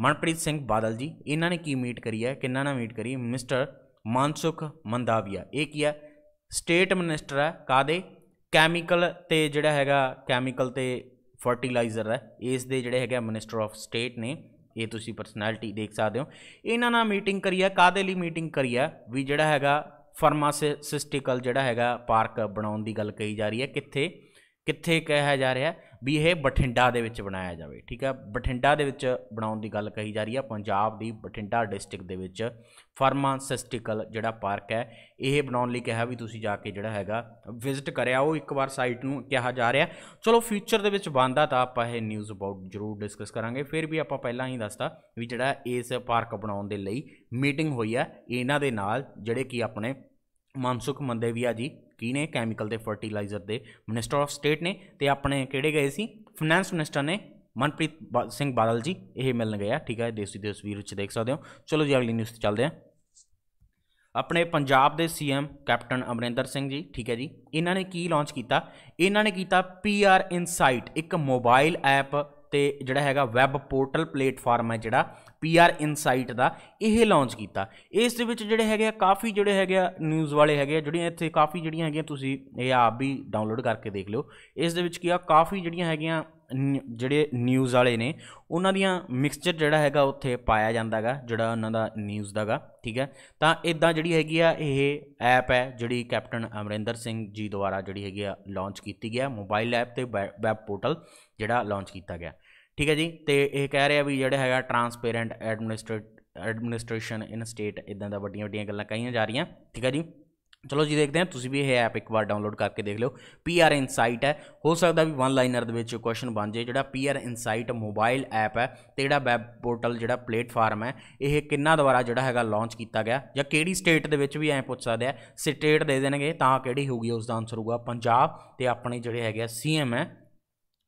[SPEAKER 1] ਮਨਪ੍ਰੀਤ ਸਿੰਘ ਬਾਦਲ ਜੀ। ਇਹਨਾਂ ਨੇ ਕੀ ਮੀਟ ਕਰੀ ਹੈ? ਕਿੰਨਾ ਨਾਲ ਮੀਟ ਕਰੀ? ਮਿਸਟਰ ਮਾਨਸੁਖ ਮੰਦਾਵੀਆ। ਇਹ ਕੀ ਹੈ? ਸਟੇਟ ਮਿਨਿਸਟਰ ਹੈ ਕਾਦੇ ਕੈਮੀਕਲ ਤੇ ਜਿਹੜਾ ਹੈਗਾ ਕੈਮੀਕਲ ਤੇ ਫਰਟੀਲਾਈਜ਼ਰ ਹੈ। ਇਸ ਦੇ ਜਿਹੜੇ ਹੈਗੇ ਮਿਨਿਸਟਰ ਆਫ ਸਟੇਟ ਨੇ, ਇਹ ਤੁਸੀਂ ਪਰਸਨੈਲਿਟੀ ਦੇਖ ਸਕਦੇ ਹੋ। ਇਹਨਾਂ ਨਾਲ ਮੀਟਿੰਗ ਕਰੀ ਹੈ ਕਾਦੇ ਲਈ ਮੀਟਿੰਗ ਕਰੀ ਹੈ? ਵੀ ਜਿਹੜਾ ਹੈਗਾ ਫਾਰਮਾਸਿਸਟਿਕਲ ਜਿਹੜਾ ਹੈਗਾ ਪਾਰਕ ਬਣਾਉਣ ਦੀ ਗੱਲ ਕਹੀ ਜਾ ਰਹੀ ਹੈ। ਕਿੱਥੇ? ਕਿੱਥੇ ਕਿਹਾ ਜਾ ਰਿਹਾ ਵੀ ਇਹ ਬਠਿੰਡਾ ਦੇ ਵਿੱਚ ਬਣਾਇਆ ਜਾਵੇ, ਠੀਕ ਹੈ? ਬਠਿੰਡਾ ਦੇ ਵਿੱਚ ਬਣਾਉਣ ਦੀ ਗੱਲ ਕਹੀ ਜਾ ਰਹੀ ਹੈ, ਪੰਜਾਬ ਦੀ ਬਠਿੰਡਾ ਡਿਸਟ੍ਰਿਕਟ ਦੇ ਵਿੱਚ ਫਾਰਮਾਸਿਸਟੀਕਲ ਜਿਹੜਾ ਪਾਰਕ ਹੈ, ਇਹ ਬਣਾਉਣ ਲਈ ਕਿਹਾ ਵੀ ਤੁਸੀਂ ਜਾ ਕੇ ਜਿਹੜਾ ਹੈਗਾ ਵਿਜ਼ਿਟ ਕਰਿਆ, ਉਹ ਇੱਕ ਵਾਰ ਸਾਈਟ ਨੂੰ ਕਿਹਾ ਜਾ ਰਿਹਾ ਚਲੋ ਫਿਊਚਰ ਦੇ ਵਿੱਚ ਬੰਦਾ ਤਾਂ ਆਪਾਂ ਇਹ ਨਿਊਜ਼ ਅਬਾਊਟ ਜ਼ਰੂਰ ਡਿਸਕਸ ਕਰਾਂਗੇ, ਫਿਰ ਵੀ ਆਪਾਂ ਪਹਿਲਾਂ ਹੀ ਦੱਸਤਾ ਵੀ ਜਿਹੜਾ ਇਸ ਪਾਰਕ ਬਣਾਉਣ ਦੇ ਲਈ ਮੀਟਿੰਗ ਹੋਈ ਹੈ, ਇਹਨਾਂ ਦੇ ਨਾਲ, ਜਿਹੜੇ ਕਿ ਆਪਣੇ ਮਨਸੁਖ ਮੰਦੇਵੀਆ ਜੀ, ਕੀ ਨੇ ਕੈਮੀਕਲ ਤੇ ਫਰਟੀਲਾਈਜ਼ਰ ਦੇ ਮਿਨਿਸਟਰ ਆਫ ਸਟੇਟ ਨੇ ਤੇ ਆਪਣੇ ਕਿਹੜੇ ਗਏ ਸੀ? ਫਾਈਨੈਂਸ ਮਿਨਿਸਟਰ ਨੇ ਮਨਪ੍ਰੀਤ ਸਿੰਘ ਬਾਦਲ ਜੀ, ਇਹ ਮਿਲਣ ਗਏ ਆ, ਠੀਕ ਹੈ ਦੇਸੀ ਦੇ ਤਸਵੀਰ ਵਿੱਚ ਦੇਖ ਸਕਦੇ ਹੋ। ਚਲੋ ਜੀ, ਅਗਲੀ ਨਿਊਜ਼ ਤੇ ਚੱਲਦੇ ਆ ਆਪਣੇ ਪੰਜਾਬ ਦੇ ਸੀਐਮ ਕੈਪਟਨ ਅਮਰਿੰਦਰ ਸਿੰਘ ਜੀ, ਠੀਕ ਹੈ ਜੀ, ਇਹਨਾਂ ਨੇ ਕੀ ਲਾਂਚ ਕੀਤਾ? ਇਹਨਾਂ ਨੇ ਕੀਤਾ ਪੀਆਰ ਇਨਸਾਈਟ ਇੱਕ ਮੋਬਾਈਲ ਐਪ ਤੇ ਜਿਹੜਾ ਹੈਗਾ ਵੈਬ ਪੋਰਟਲ ਪਲੇਟਫਾਰਮ ਹੈ ਜਿਹੜਾ PR ਇਨਸਾਈਟ ਦਾ, ਇਹ ਲਾਂਚ ਕੀਤਾ। ਇਸ ਦੇ ਵਿੱਚ ਜਿਹੜੇ ਹੈਗੇ ਆ, ਕਾਫੀ ਜਿਹੜੇ ਹੈਗੇ ਆ ਨਿਊਜ਼ ਵਾਲੇ ਹੈਗੇ ਆ, ਜਿਹੜੀਆਂ ਇੱਥੇ ਕਾਫੀ ਜਿਹੜੀਆਂ ਹੈਗੀਆਂ ਤੁਸੀਂ ਇਹ ਆਪ ਵੀ ਡਾਊਨਲੋਡ ਕਰਕੇ ਦੇਖ ਲਿਓ। ਇਸ ਦੇ ਵਿੱਚ ਕੀ ਆ, ਕਾਫੀ ਜਿਹੜੀਆਂ ਹੈਗੀਆਂ ਜਿਹੜੇ ਨਿਊਜ਼ ਵਾਲੇ ਨੇ, ਉਹਨਾਂ ਦੀਆਂ ਮਿਕਸਚਰ ਜਿਹੜਾ ਹੈਗਾ ਉੱਥੇ ਪਾਇਆ ਜਾਂਦਾਗਾ ਜਿਹੜਾ ਉਹਨਾਂ ਦਾ ਨਿਊਜ਼ ਦਾਗਾ ਠੀਕ ਹੈ? ਤਾਂ ਇਦਾਂ ਜਿਹੜੀ ਹੈਗੀ ਆ, ਇਹ ਐਪ ਹੈ ਜਿਹੜੀ ਕੈਪਟਨ ਅਮਰਿੰਦਰ ਸਿੰਘ ਜੀ ਦੁਆਰਾ ਜਿਹੜੀ ਹੈਗੀ ਆ ਲਾਂਚ ਕੀਤੀ ਗਿਆ ਮੋਬਾਈਲ ਐਪ ਤੇ ਵੈਬ ਪੋਰਟਲ ਜਿਹੜਾ ਲਾਂਚ ਕੀਤਾ ਗਿਆ। ਠੀਕ ਹੈ ਜੀ, ਤੇ ਇਹ ਕਹਿ ਰਿਹਾ ਵੀ ਜਿਹੜਾ ਹੈਗਾ transparent administrate administration in state ਇਦਾਂ ਦਾ ਵੱਡੀਆਂ ਵੱਡੀਆਂ ਗੱਲਾਂ ਕਹੀਆਂ ਜਾ ਰਹੀਆਂ, ਠੀਕ ਹੈ ਜੀ। ਚਲੋ ਜੀ, ਦੇਖਦੇ ਹਾਂ, ਤੁਸੀਂ ਵੀ ਇਹ ਐਪ ਇੱਕ ਵਾਰ ਡਾਊਨਲੋਡ ਕਰਕੇ ਦੇਖ ਲਿਓ। ਪੀਆਰ ਇਨਸਾਈਟ ਹੈ, ਹੋ ਸਕਦਾ ਵੀ ਵਨ ਲਾਈਨਰ ਦੇ ਵਿੱਚ ਕੁਐਸਚਨ ਬਣ ਜਾਏ, ਜਿਹੜਾ ਪੀਆਰ ਇਨਸਾਈਟ ਮੋਬਾਈਲ ਐਪ ਹੈ ਤੇ ਜਿਹੜਾ ਵੈਬ ਪੋਰਟਲ ਜਿਹੜਾ ਪਲੇਟਫਾਰਮ ਹੈ, ਇਹ ਕਿੰਨਾ ਦੁਆਰਾ ਜਿਹੜਾ ਹੈਗਾ ਲਾਂਚ ਕੀਤਾ ਗਿਆ ਜਾਂ ਕਿਹੜੀ ਸਟੇਟ ਦੇ ਵਿੱਚ ਵੀ ਐ ਪੁੱਛ ਸਕਦੇ ਆ ਸਟੇਟ ਦੇ ਦੇਣਗੇ ਤਾਂ ਕਿਹੜੀ ਹੋਊਗੀ ਉਸ ਦਾ ਆਨਸਰ ਹੋਊਗਾ ਪੰਜਾਬ ਤੇ ਆਪਣੇ ਜਿਹੜੇ ਹੈਗੇ ਸੀਐਮ ਹੈ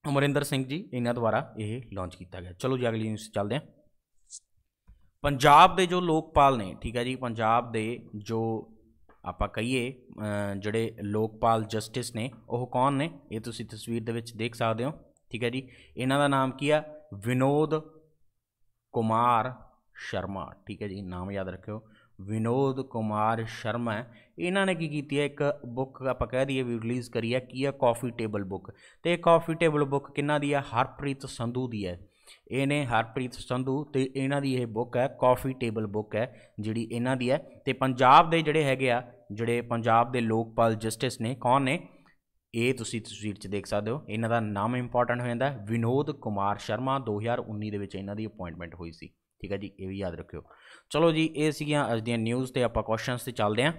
[SPEAKER 1] ਅਮਰਿੰਦਰ ਸਿੰਘ ਜੀ, ਇਹਨਾਂ ਦੁਆਰਾ ਇਹ ਲਾਂਚ ਕੀਤਾ ਗਿਆ। ਚਲੋ ਜੀ, ਅਗਲੀ ਨਿਊਜ਼ ਚੱਲਦੇ ਹਾਂ। ਪੰਜਾਬ ਦੇ ਜੋ ਲੋਕਪਾਲ ਨੇ, ਠੀਕ ਹੈ ਜੀ, ਪੰਜਾਬ ਦੇ ਜੋ ਆਪਾਂ ਕਹੀਏ ਜਿਹੜੇ ਲੋਕਪਾਲ ਜਸਟਿਸ ਨੇ, ਉਹ ਕੌਣ ਨੇ? ਇਹ ਤੁਸੀਂ ਤਸਵੀਰ ਦੇ ਵਿੱਚ ਦੇਖ ਸਕਦੇ ਹੋ, ਠੀਕ ਹੈ ਜੀ। ਇਹਨਾਂ ਦਾ ਨਾਮ ਕੀ ਆ? ਵਿਨੋਦ ਕੁਮਾਰ ਸ਼ਰਮਾ, ਠੀਕ ਹੈ ਜੀ, ਨਾਮ ਯਾਦ ਰੱਖਿਓ। ਵਿਨੋਦ ਕੁਮਾਰ ਸ਼ਰਮਾ ਇਹਨਾਂ ਨੇ ਕੀ ਕੀਤੀ ਹੈ? ਇੱਕ ਬੁੱਕ ਆਪਾਂ ਕਹਿ ਦਈਏ ਵੀ ਰਿਲੀਜ਼ ਕਰੀ ਹੈ, ਕੀ ਹੈ? ਕਾਫੀ ਟੇਬਲ ਬੁੱਕ ਤੇ ਕਾਫੀ ਟੇਬਲ ਬੁੱਕ ਕਿੰਨਾ ਦੀ ਹੈ? ਹਰਪ੍ਰੀਤ ਸੰਧੂ ਦੀ ਹੈ। ਇਹ ਨੇ ਹਰਪ੍ਰੀਤ ਸੰਧੂ ਤੇ ਇਹਨਾਂ ਦੀ ਇਹ ਬੁੱਕ ਹੈ ਕਾਫੀ ਟੇਬਲ ਬੁੱਕ ਹੈ, ਜਿਹੜੀ ਇਹਨਾਂ ਦੀ ਹੈ। ਤੇ ਪੰਜਾਬ ਦੇ ਜਿਹੜੇ ਹੈਗੇ ਆ, ਜਿਹੜੇ ਪੰਜਾਬ ਦੇ ਲੋਕਪਾਲ ਜਸਟਿਸ ਨੇ, ਕੌਣ ਨੇ? ਇਹ ਤੁਸੀਂ ਤਸਵੀਰ 'ਚ ਦੇਖ ਸਕਦੇ ਹੋ। ਇਹਨਾਂ ਦਾ ਨਾਮ ਇੰਪੋਰਟੈਂਟ ਹੋ ਜਾਂਦਾ ਵਿਨੋਦ ਕੁਮਾਰ ਸ਼ਰਮਾ 2019 ਦੇ ਵਿੱਚ ਇਹਨਾਂ ਦੀ ਅਪਾਇੰਟਮੈਂਟ ਹੋਈ ਸੀ। ਠੀਕ ਹੈ ਜੀ, ਇਹ ਵੀ ਯਾਦ ਰੱਖਿਓ। ਚਲੋ ਜੀ, ਇਹ ਸੀਗੀਆਂ ਅੱਜ ਦੀਆਂ ਨਿਊਜ਼ ਤੇ ਆਪਾਂ ਕੁਐਸਚਨਸ ਤੇ ਚੱਲਦੇ ਆਂ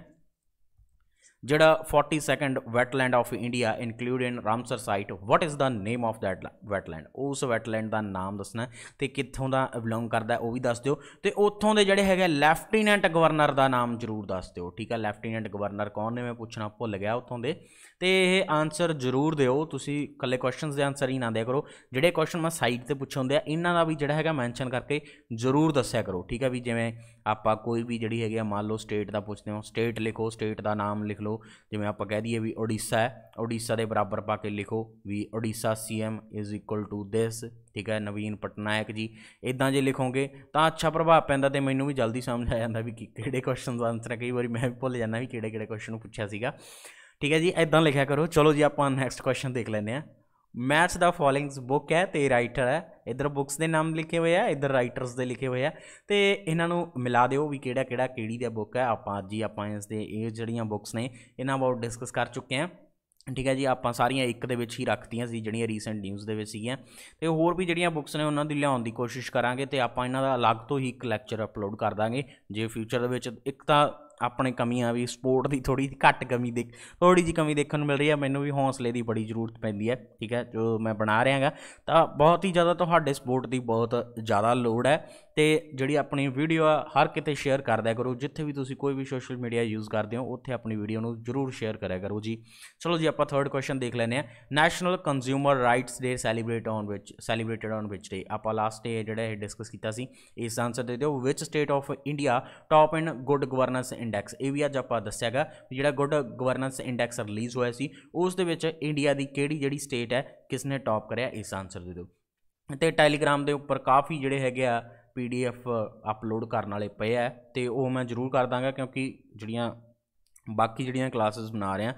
[SPEAKER 1] ਜਿਹੜਾ 42nd wetland of India include in Ramsar site what is the name of that wetland ਉਸ ਵੈਟਲੈਂਡ ਦਾ ਨਾਮ ਦੱਸਣਾ ਤੇ ਕਿੱਥੋਂ ਦਾ ਬਿਲੋਂਗ ਕਰਦਾ ਉਹ ਵੀ ਦੱਸ ਦਿਓ। ਤੇ ਉੱਥੋਂ ਦੇ ਜਿਹੜੇ ਹੈਗੇ ਲੈਫਟੀਨੈਂਟ ਗਵਰਨਰ ਦਾ ਨਾਮ ਜ਼ਰੂਰ ਦੱਸ ਦਿਓ, ਠੀਕ ਹੈ? ਲੈਫਟੀਨੈਂਟ ਗਵਰਨਰ ਕੌਣ ਨੇ, ਮੈਂ ਪੁੱਛਣਾ ਭੁੱਲ ਗਿਆ ਉੱਥੋਂ ਦੇ। ਤੇ ਇਹ ਆਨਸਰ ਜ਼ਰੂਰ ਦਿਓ। ਤੁਸੀਂ ਕੱਲੇ ਕੁਐਸਚਨਸ ਦੇ ਆਨਸਰ ਹੀ ਨਾ ਦਿਆ ਕਰੋ। ਜਿਹੜੇ ਕੁਐਸਚਨ ਮੈਂ ਸਾਈਟ ਤੇ ਪੁੱਛੇ ਹੁੰਦੇ ਆ, ਇਹਨਾਂ ਦਾ ਵੀ ਜਿਹੜਾ ਹੈਗਾ ਮੈਂਸ਼ਨ ਕਰਕੇ ਜ਼ਰੂਰ ਦੱਸਿਆ ਕਰੋ, ਠੀਕ ਹੈ ਵੀ ਜਿਵੇਂ ਆਪਾਂ ਕੋਈ ਵੀ ਜਿਹੜੀ ਹੈਗੀ ਆ, ਮੰਨ ਲਓ ਸਟੇਟ ਦਾ ਪੁੱਛਦੇ ਹੋ ਸਟੇਟ ਲਿਖੋ ਸਟੇਟ ਦਾ ਨਾਮ ਲਿਖ ਲਓ, ਜਿਵੇਂ ਆਪਾਂ ਕਹਿ ਦਈਏ ਵੀ ਓਡੀਸ਼ਾ ਹੈ ਓਡੀਸ਼ਾ ਦੇ ਬਰਾਬਰ ਪਾ ਕੇ ਲਿਖੋ ਵੀ Odisha CM is equal to this ਠੀਕ ਹੈ ਨਵੀਨ ਪਟਨਾਇਕ ਜੀ ਇਦਾਂ ਜੇ ਲਿਖੋਗੇ ਤਾਂ ਅੱਛਾ ਪ੍ਰਭਾਵ ਪੈਂਦਾ ਤੇ ਮੈਨੂੰ ਵੀ ਜਲਦੀ ਸਮਝ ਆ ਜਾਂਦਾ ਵੀ ਕਿਹੜੇ ਕੁਐਸਚਨ ਦਾ ਆਨਸਰ ਹੈ ਕਈ ਵਾਰੀ ਮੈਂ ਵੀ ਭੁੱਲ ਜਾਂਦਾ ਵੀ ਕਿਹੜੇ ਕਿਹੜੇ ਕੁਐਸਚਨ ਪੁੱਛਿਆ ਸੀਗਾ। ਠੀਕ ਹੈ ਜੀ ਇਦਾਂ ਲਿਖਿਆ ਕਰੋ। ਚਲੋ ਜੀ, ਆਪਾਂ ਨੈਕਸਟ ਕੁਐਸਚਨ ਦੇਖ ਲੈਂਦੇ ਆ ਮੈਥਸ ਦਾ ਫੋਲੋਇੰਗਸ ਬੁੱਕ ਹੈ ਤੇ ਰਾਈਟਰ ਹੈ। ਇਧਰ ਬੁੱਕਸ ਦੇ ਨਾਮ ਲਿਖੇ ਹੋਏ ਆ, ਇਧਰ ਰਾਈਟਰਸ ਦੇ ਲਿਖੇ ਹੋਏ ਆ। ਤੇ ਇਹਨਾਂ ਨੂੰ ਮਿਲਾ ਦਿਓ ਵੀ ਕਿਹੜਾ ਕਿਹੜਾ, ਕਿਹੜੀ ਦਾ ਬੁੱਕ ਹੈ। ਆਪਾਂ ਅੱਜ ਹੀ, ਆਪਾਂ ਇਸ ਦੇ, ਇਹ ਜਿਹੜੀਆਂ ਬੁੱਕਸ ਨੇ, ਇਹਨਾਂ ਬਾਰੇ ਡਿਸਕਸ ਕਰ ਚੁੱਕੇ ਆ ਠੀਕ ਹੈ ਜੀ, ਆਪਾਂ ਸਾਰੀਆਂ ਇੱਕ ਦੇ ਵਿੱਚ ਹੀ ਰੱਖਤੀਆਂ ਸੀ, ਜਿਹੜੀਆਂ ਰੀਸੈਂਟ ਨਿਊਜ਼ ਦੇ ਵਿੱਚ ਸੀਗੀਆਂ। ਤੇ ਹੋਰ ਵੀ ਜਿਹੜੀਆਂ ਬੁੱਕਸ ਨੇ, ਉਹਨਾਂ ਦੀ ਲਿਆਉਣ ਦੀ ਕੋਸ਼ਿਸ਼ ਕਰਾਂਗੇ ਤੇ ਆਪਾਂ ਇਹਨਾਂ ਦਾ ਅਲੱਗ ਤੋਂ ਹੀ ਇੱਕ ਲੈਕਚਰ ਅਪਲੋਡ ਕਰ ਦਾਂਗੇ। ਜੇ ਫਿਊਚਰ ਦੇ ਵਿੱਚ ਇੱਕ ਤਾਂ ਆਪਣੇ ਕਮੀਆਂ ਵੀ ਸਪੋਰਟ ਦੀ ਥੋੜੀ ਘੱਟ ਕਮੀ ਦੇਖ ਥੋੜੀ ਜੀ ਕਮੀ ਦੇਖਣ ਨੂੰ ਮਿਲ ਰਹੀ ਹੈ, ਮੈਨੂੰ ਵੀ ਹੌਸਲੇ ਦੀ ਬੜੀ ਜ਼ਰੂਰਤ ਪੈਂਦੀ ਹੈ, ਠੀਕ ਹੈ, ਜੋ ਮੈਂ ਬਣਾ ਰਿਹਾਗਾ ਤਾਂ ਬਹੁਤ ਹੀ ਜ਼ਿਆਦਾ ਤੁਹਾਡੇ ਸਪੋਰਟ ਦੀ ਬਹੁਤ ਜ਼ਿਆਦਾ ਲੋੜ ਹੈ, ਤੇ ਜਿਹੜੀ ਆਪਣੀ ਵੀਡੀਓ ਆ, ਹਰ ਕਿਤੇ ਸ਼ੇਅਰ ਕਰਦਿਆ ਕਰੋ, ਜਿੱਥੇ ਵੀ ਤੁਸੀਂ ਕੋਈ ਵੀ ਸੋਸ਼ਲ ਮੀਡੀਆ ਯੂਜ਼ ਕਰਦੇ ਹੋ, ਉੱਥੇ ਆਪਣੀ ਵੀਡੀਓ ਨੂੰ ਜ਼ਰੂਰ ਸ਼ੇਅਰ ਕਰਿਆ ਕਰੋ ਜੀ। ਚਲੋ ਜੀ, ਆਪਾਂ ਥਰਡ ਕੁਐਸਚਨ ਦੇਖ ਲੈਨੇ ਆ national consumer rights day celebrate on which celebrated on which day ਆਪਾਂ ਲਾਸਟ ਡੇ ਜਿਹੜਾ ਇਹ ਡਿਸਕਸ ਕੀਤਾ ਸੀ, ਇਸ ਆਨਸਰ ਦੇ ਦਿਓ ਵਿਚ state of India top in good governance index ਇਹ ਵੀ ਅੱਜ ਆਪਾਂ ਦੱਸਿਆਗਾ ਜਿਹੜਾ ਗੁੱਡ ਗਵਰਨੈਂਸ ਇੰਡੈਕਸ ਰਿਲੀਜ਼ ਹੋਇਆ ਸੀ, ਉਸ ਦੇ ਵਿੱਚ ਇੰਡੀਆ ਦੀ ਕਿਹੜੀ ਜਿਹੜੀ ਸਟੇਟ ਹੈ ਕਿਸ ਨੇ ਟਾਪ ਕਰਿਆ, ਇਸ ਆਨਸਰ ਦੇ ਦਿਓ। ਤੇ ਟੈਲੀਗ੍ਰਾਮ ਦੇ ਉੱਪਰ ਕਾਫੀ ਜਿਹੜੇ ਹੈਗੇ ਆ ਪੀਡੀਐਫ ਅਪਲੋਡ ਕਰਨ ਵਾਲੇ ਪਏ ਆ, ਤੇ ਉਹ ਮੈਂ ਜ਼ਰੂਰ ਕਰ ਦਾਂਗਾ ਕਿਉਂਕਿ ਜਿਹੜੀਆਂ ਬਾਕੀ ਜਿਹੜੀਆਂ ਕਲਾਸਸ ਬਣਾ ਰਿਹਾ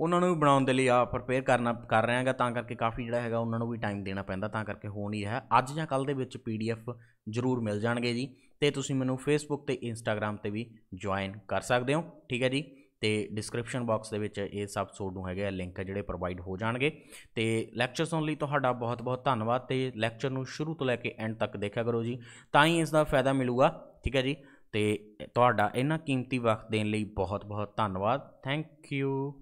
[SPEAKER 1] ਉਹਨਾਂ ਨੂੰ ਵੀ ਬਣਾਉਣ ਦੇ ਲਈ ਆ ਪ੍ਰਪੇਅਰ ਕਰਨਾ, ਕਰ ਰਿਹਾ ਹਾਂਗਾ, ਤਾਂ ਕਰਕੇ ਕਾਫੀ ਜਿਹੜਾ ਹੈਗਾ ਉਹਨਾਂ ਨੂੰ ਵੀ ਟਾਈਮ ਦੇਣਾ ਪੈਂਦਾ, ਤਾਂ ਕਰਕੇ ਹੋ ਨਹੀਂ ਰਿਹਾ। ਅੱਜ ਜਾਂ ਕੱਲ ਦੇ ਵਿੱਚ ਪੀਡੀਐਫ ਜ਼ਰੂਰ ਮਿਲ ਜਾਣਗੇ ਜੀ। ਤੇ ਤੁਸੀਂ ਮੈਨੂੰ ਫੇਸਬੁੱਕ ਤੇ ਇੰਸਟਾਗ੍ਰam ਤੇ ਵੀ ਜੁਆਇਨ ਕਰ ਸਕਦੇ ਹੋ, ਠੀਕ ਹੈ ਜੀ? ਤੇ ਡਿਸਕ੍ਰਿਪਸ਼ਨ ਬਾਕਸ ਦੇ ਵਿੱਚ ਇਹ ਸਭ ਤੁਹਾਨੂੰ ਹੈਗੇ ਆ ਲਿੰਕ ਜਿਹੜੇ ਪ੍ਰੋਵਾਈਡ ਹੋ ਜਾਣਗੇ। ਤੇ ਲੈਕਚਰ ਸੁਣ ਲਈ ਤੁਹਾਡਾ ਬਹੁਤ ਬਹੁਤ ਧੰਨਵਾਦ ਤੇ ਲੈਕਚਰ ਨੂੰ ਸ਼ੁਰੂ ਤੋਂ ਲੈ ਕੇ ਐਂਡ ਤੱਕ ਦੇਖਿਆ ਕਰੋ ਜੀ, ਤਾਂ ਹੀ ਇਸ ਦਾ ਫਾਇਦਾ ਮਿਲੂਗਾ, ਠੀਕ ਹੈ ਜੀ? ਤੇ ਤੁਹਾਡਾ ਇਹਨਾਂ ਕੀਮਤੀ ਵਕਤ ਦੇਣ ਲਈ ਬਹੁਤ ਬਹੁਤ ਧੰਨਵਾਦ ਥੈਂਕ ਯੂ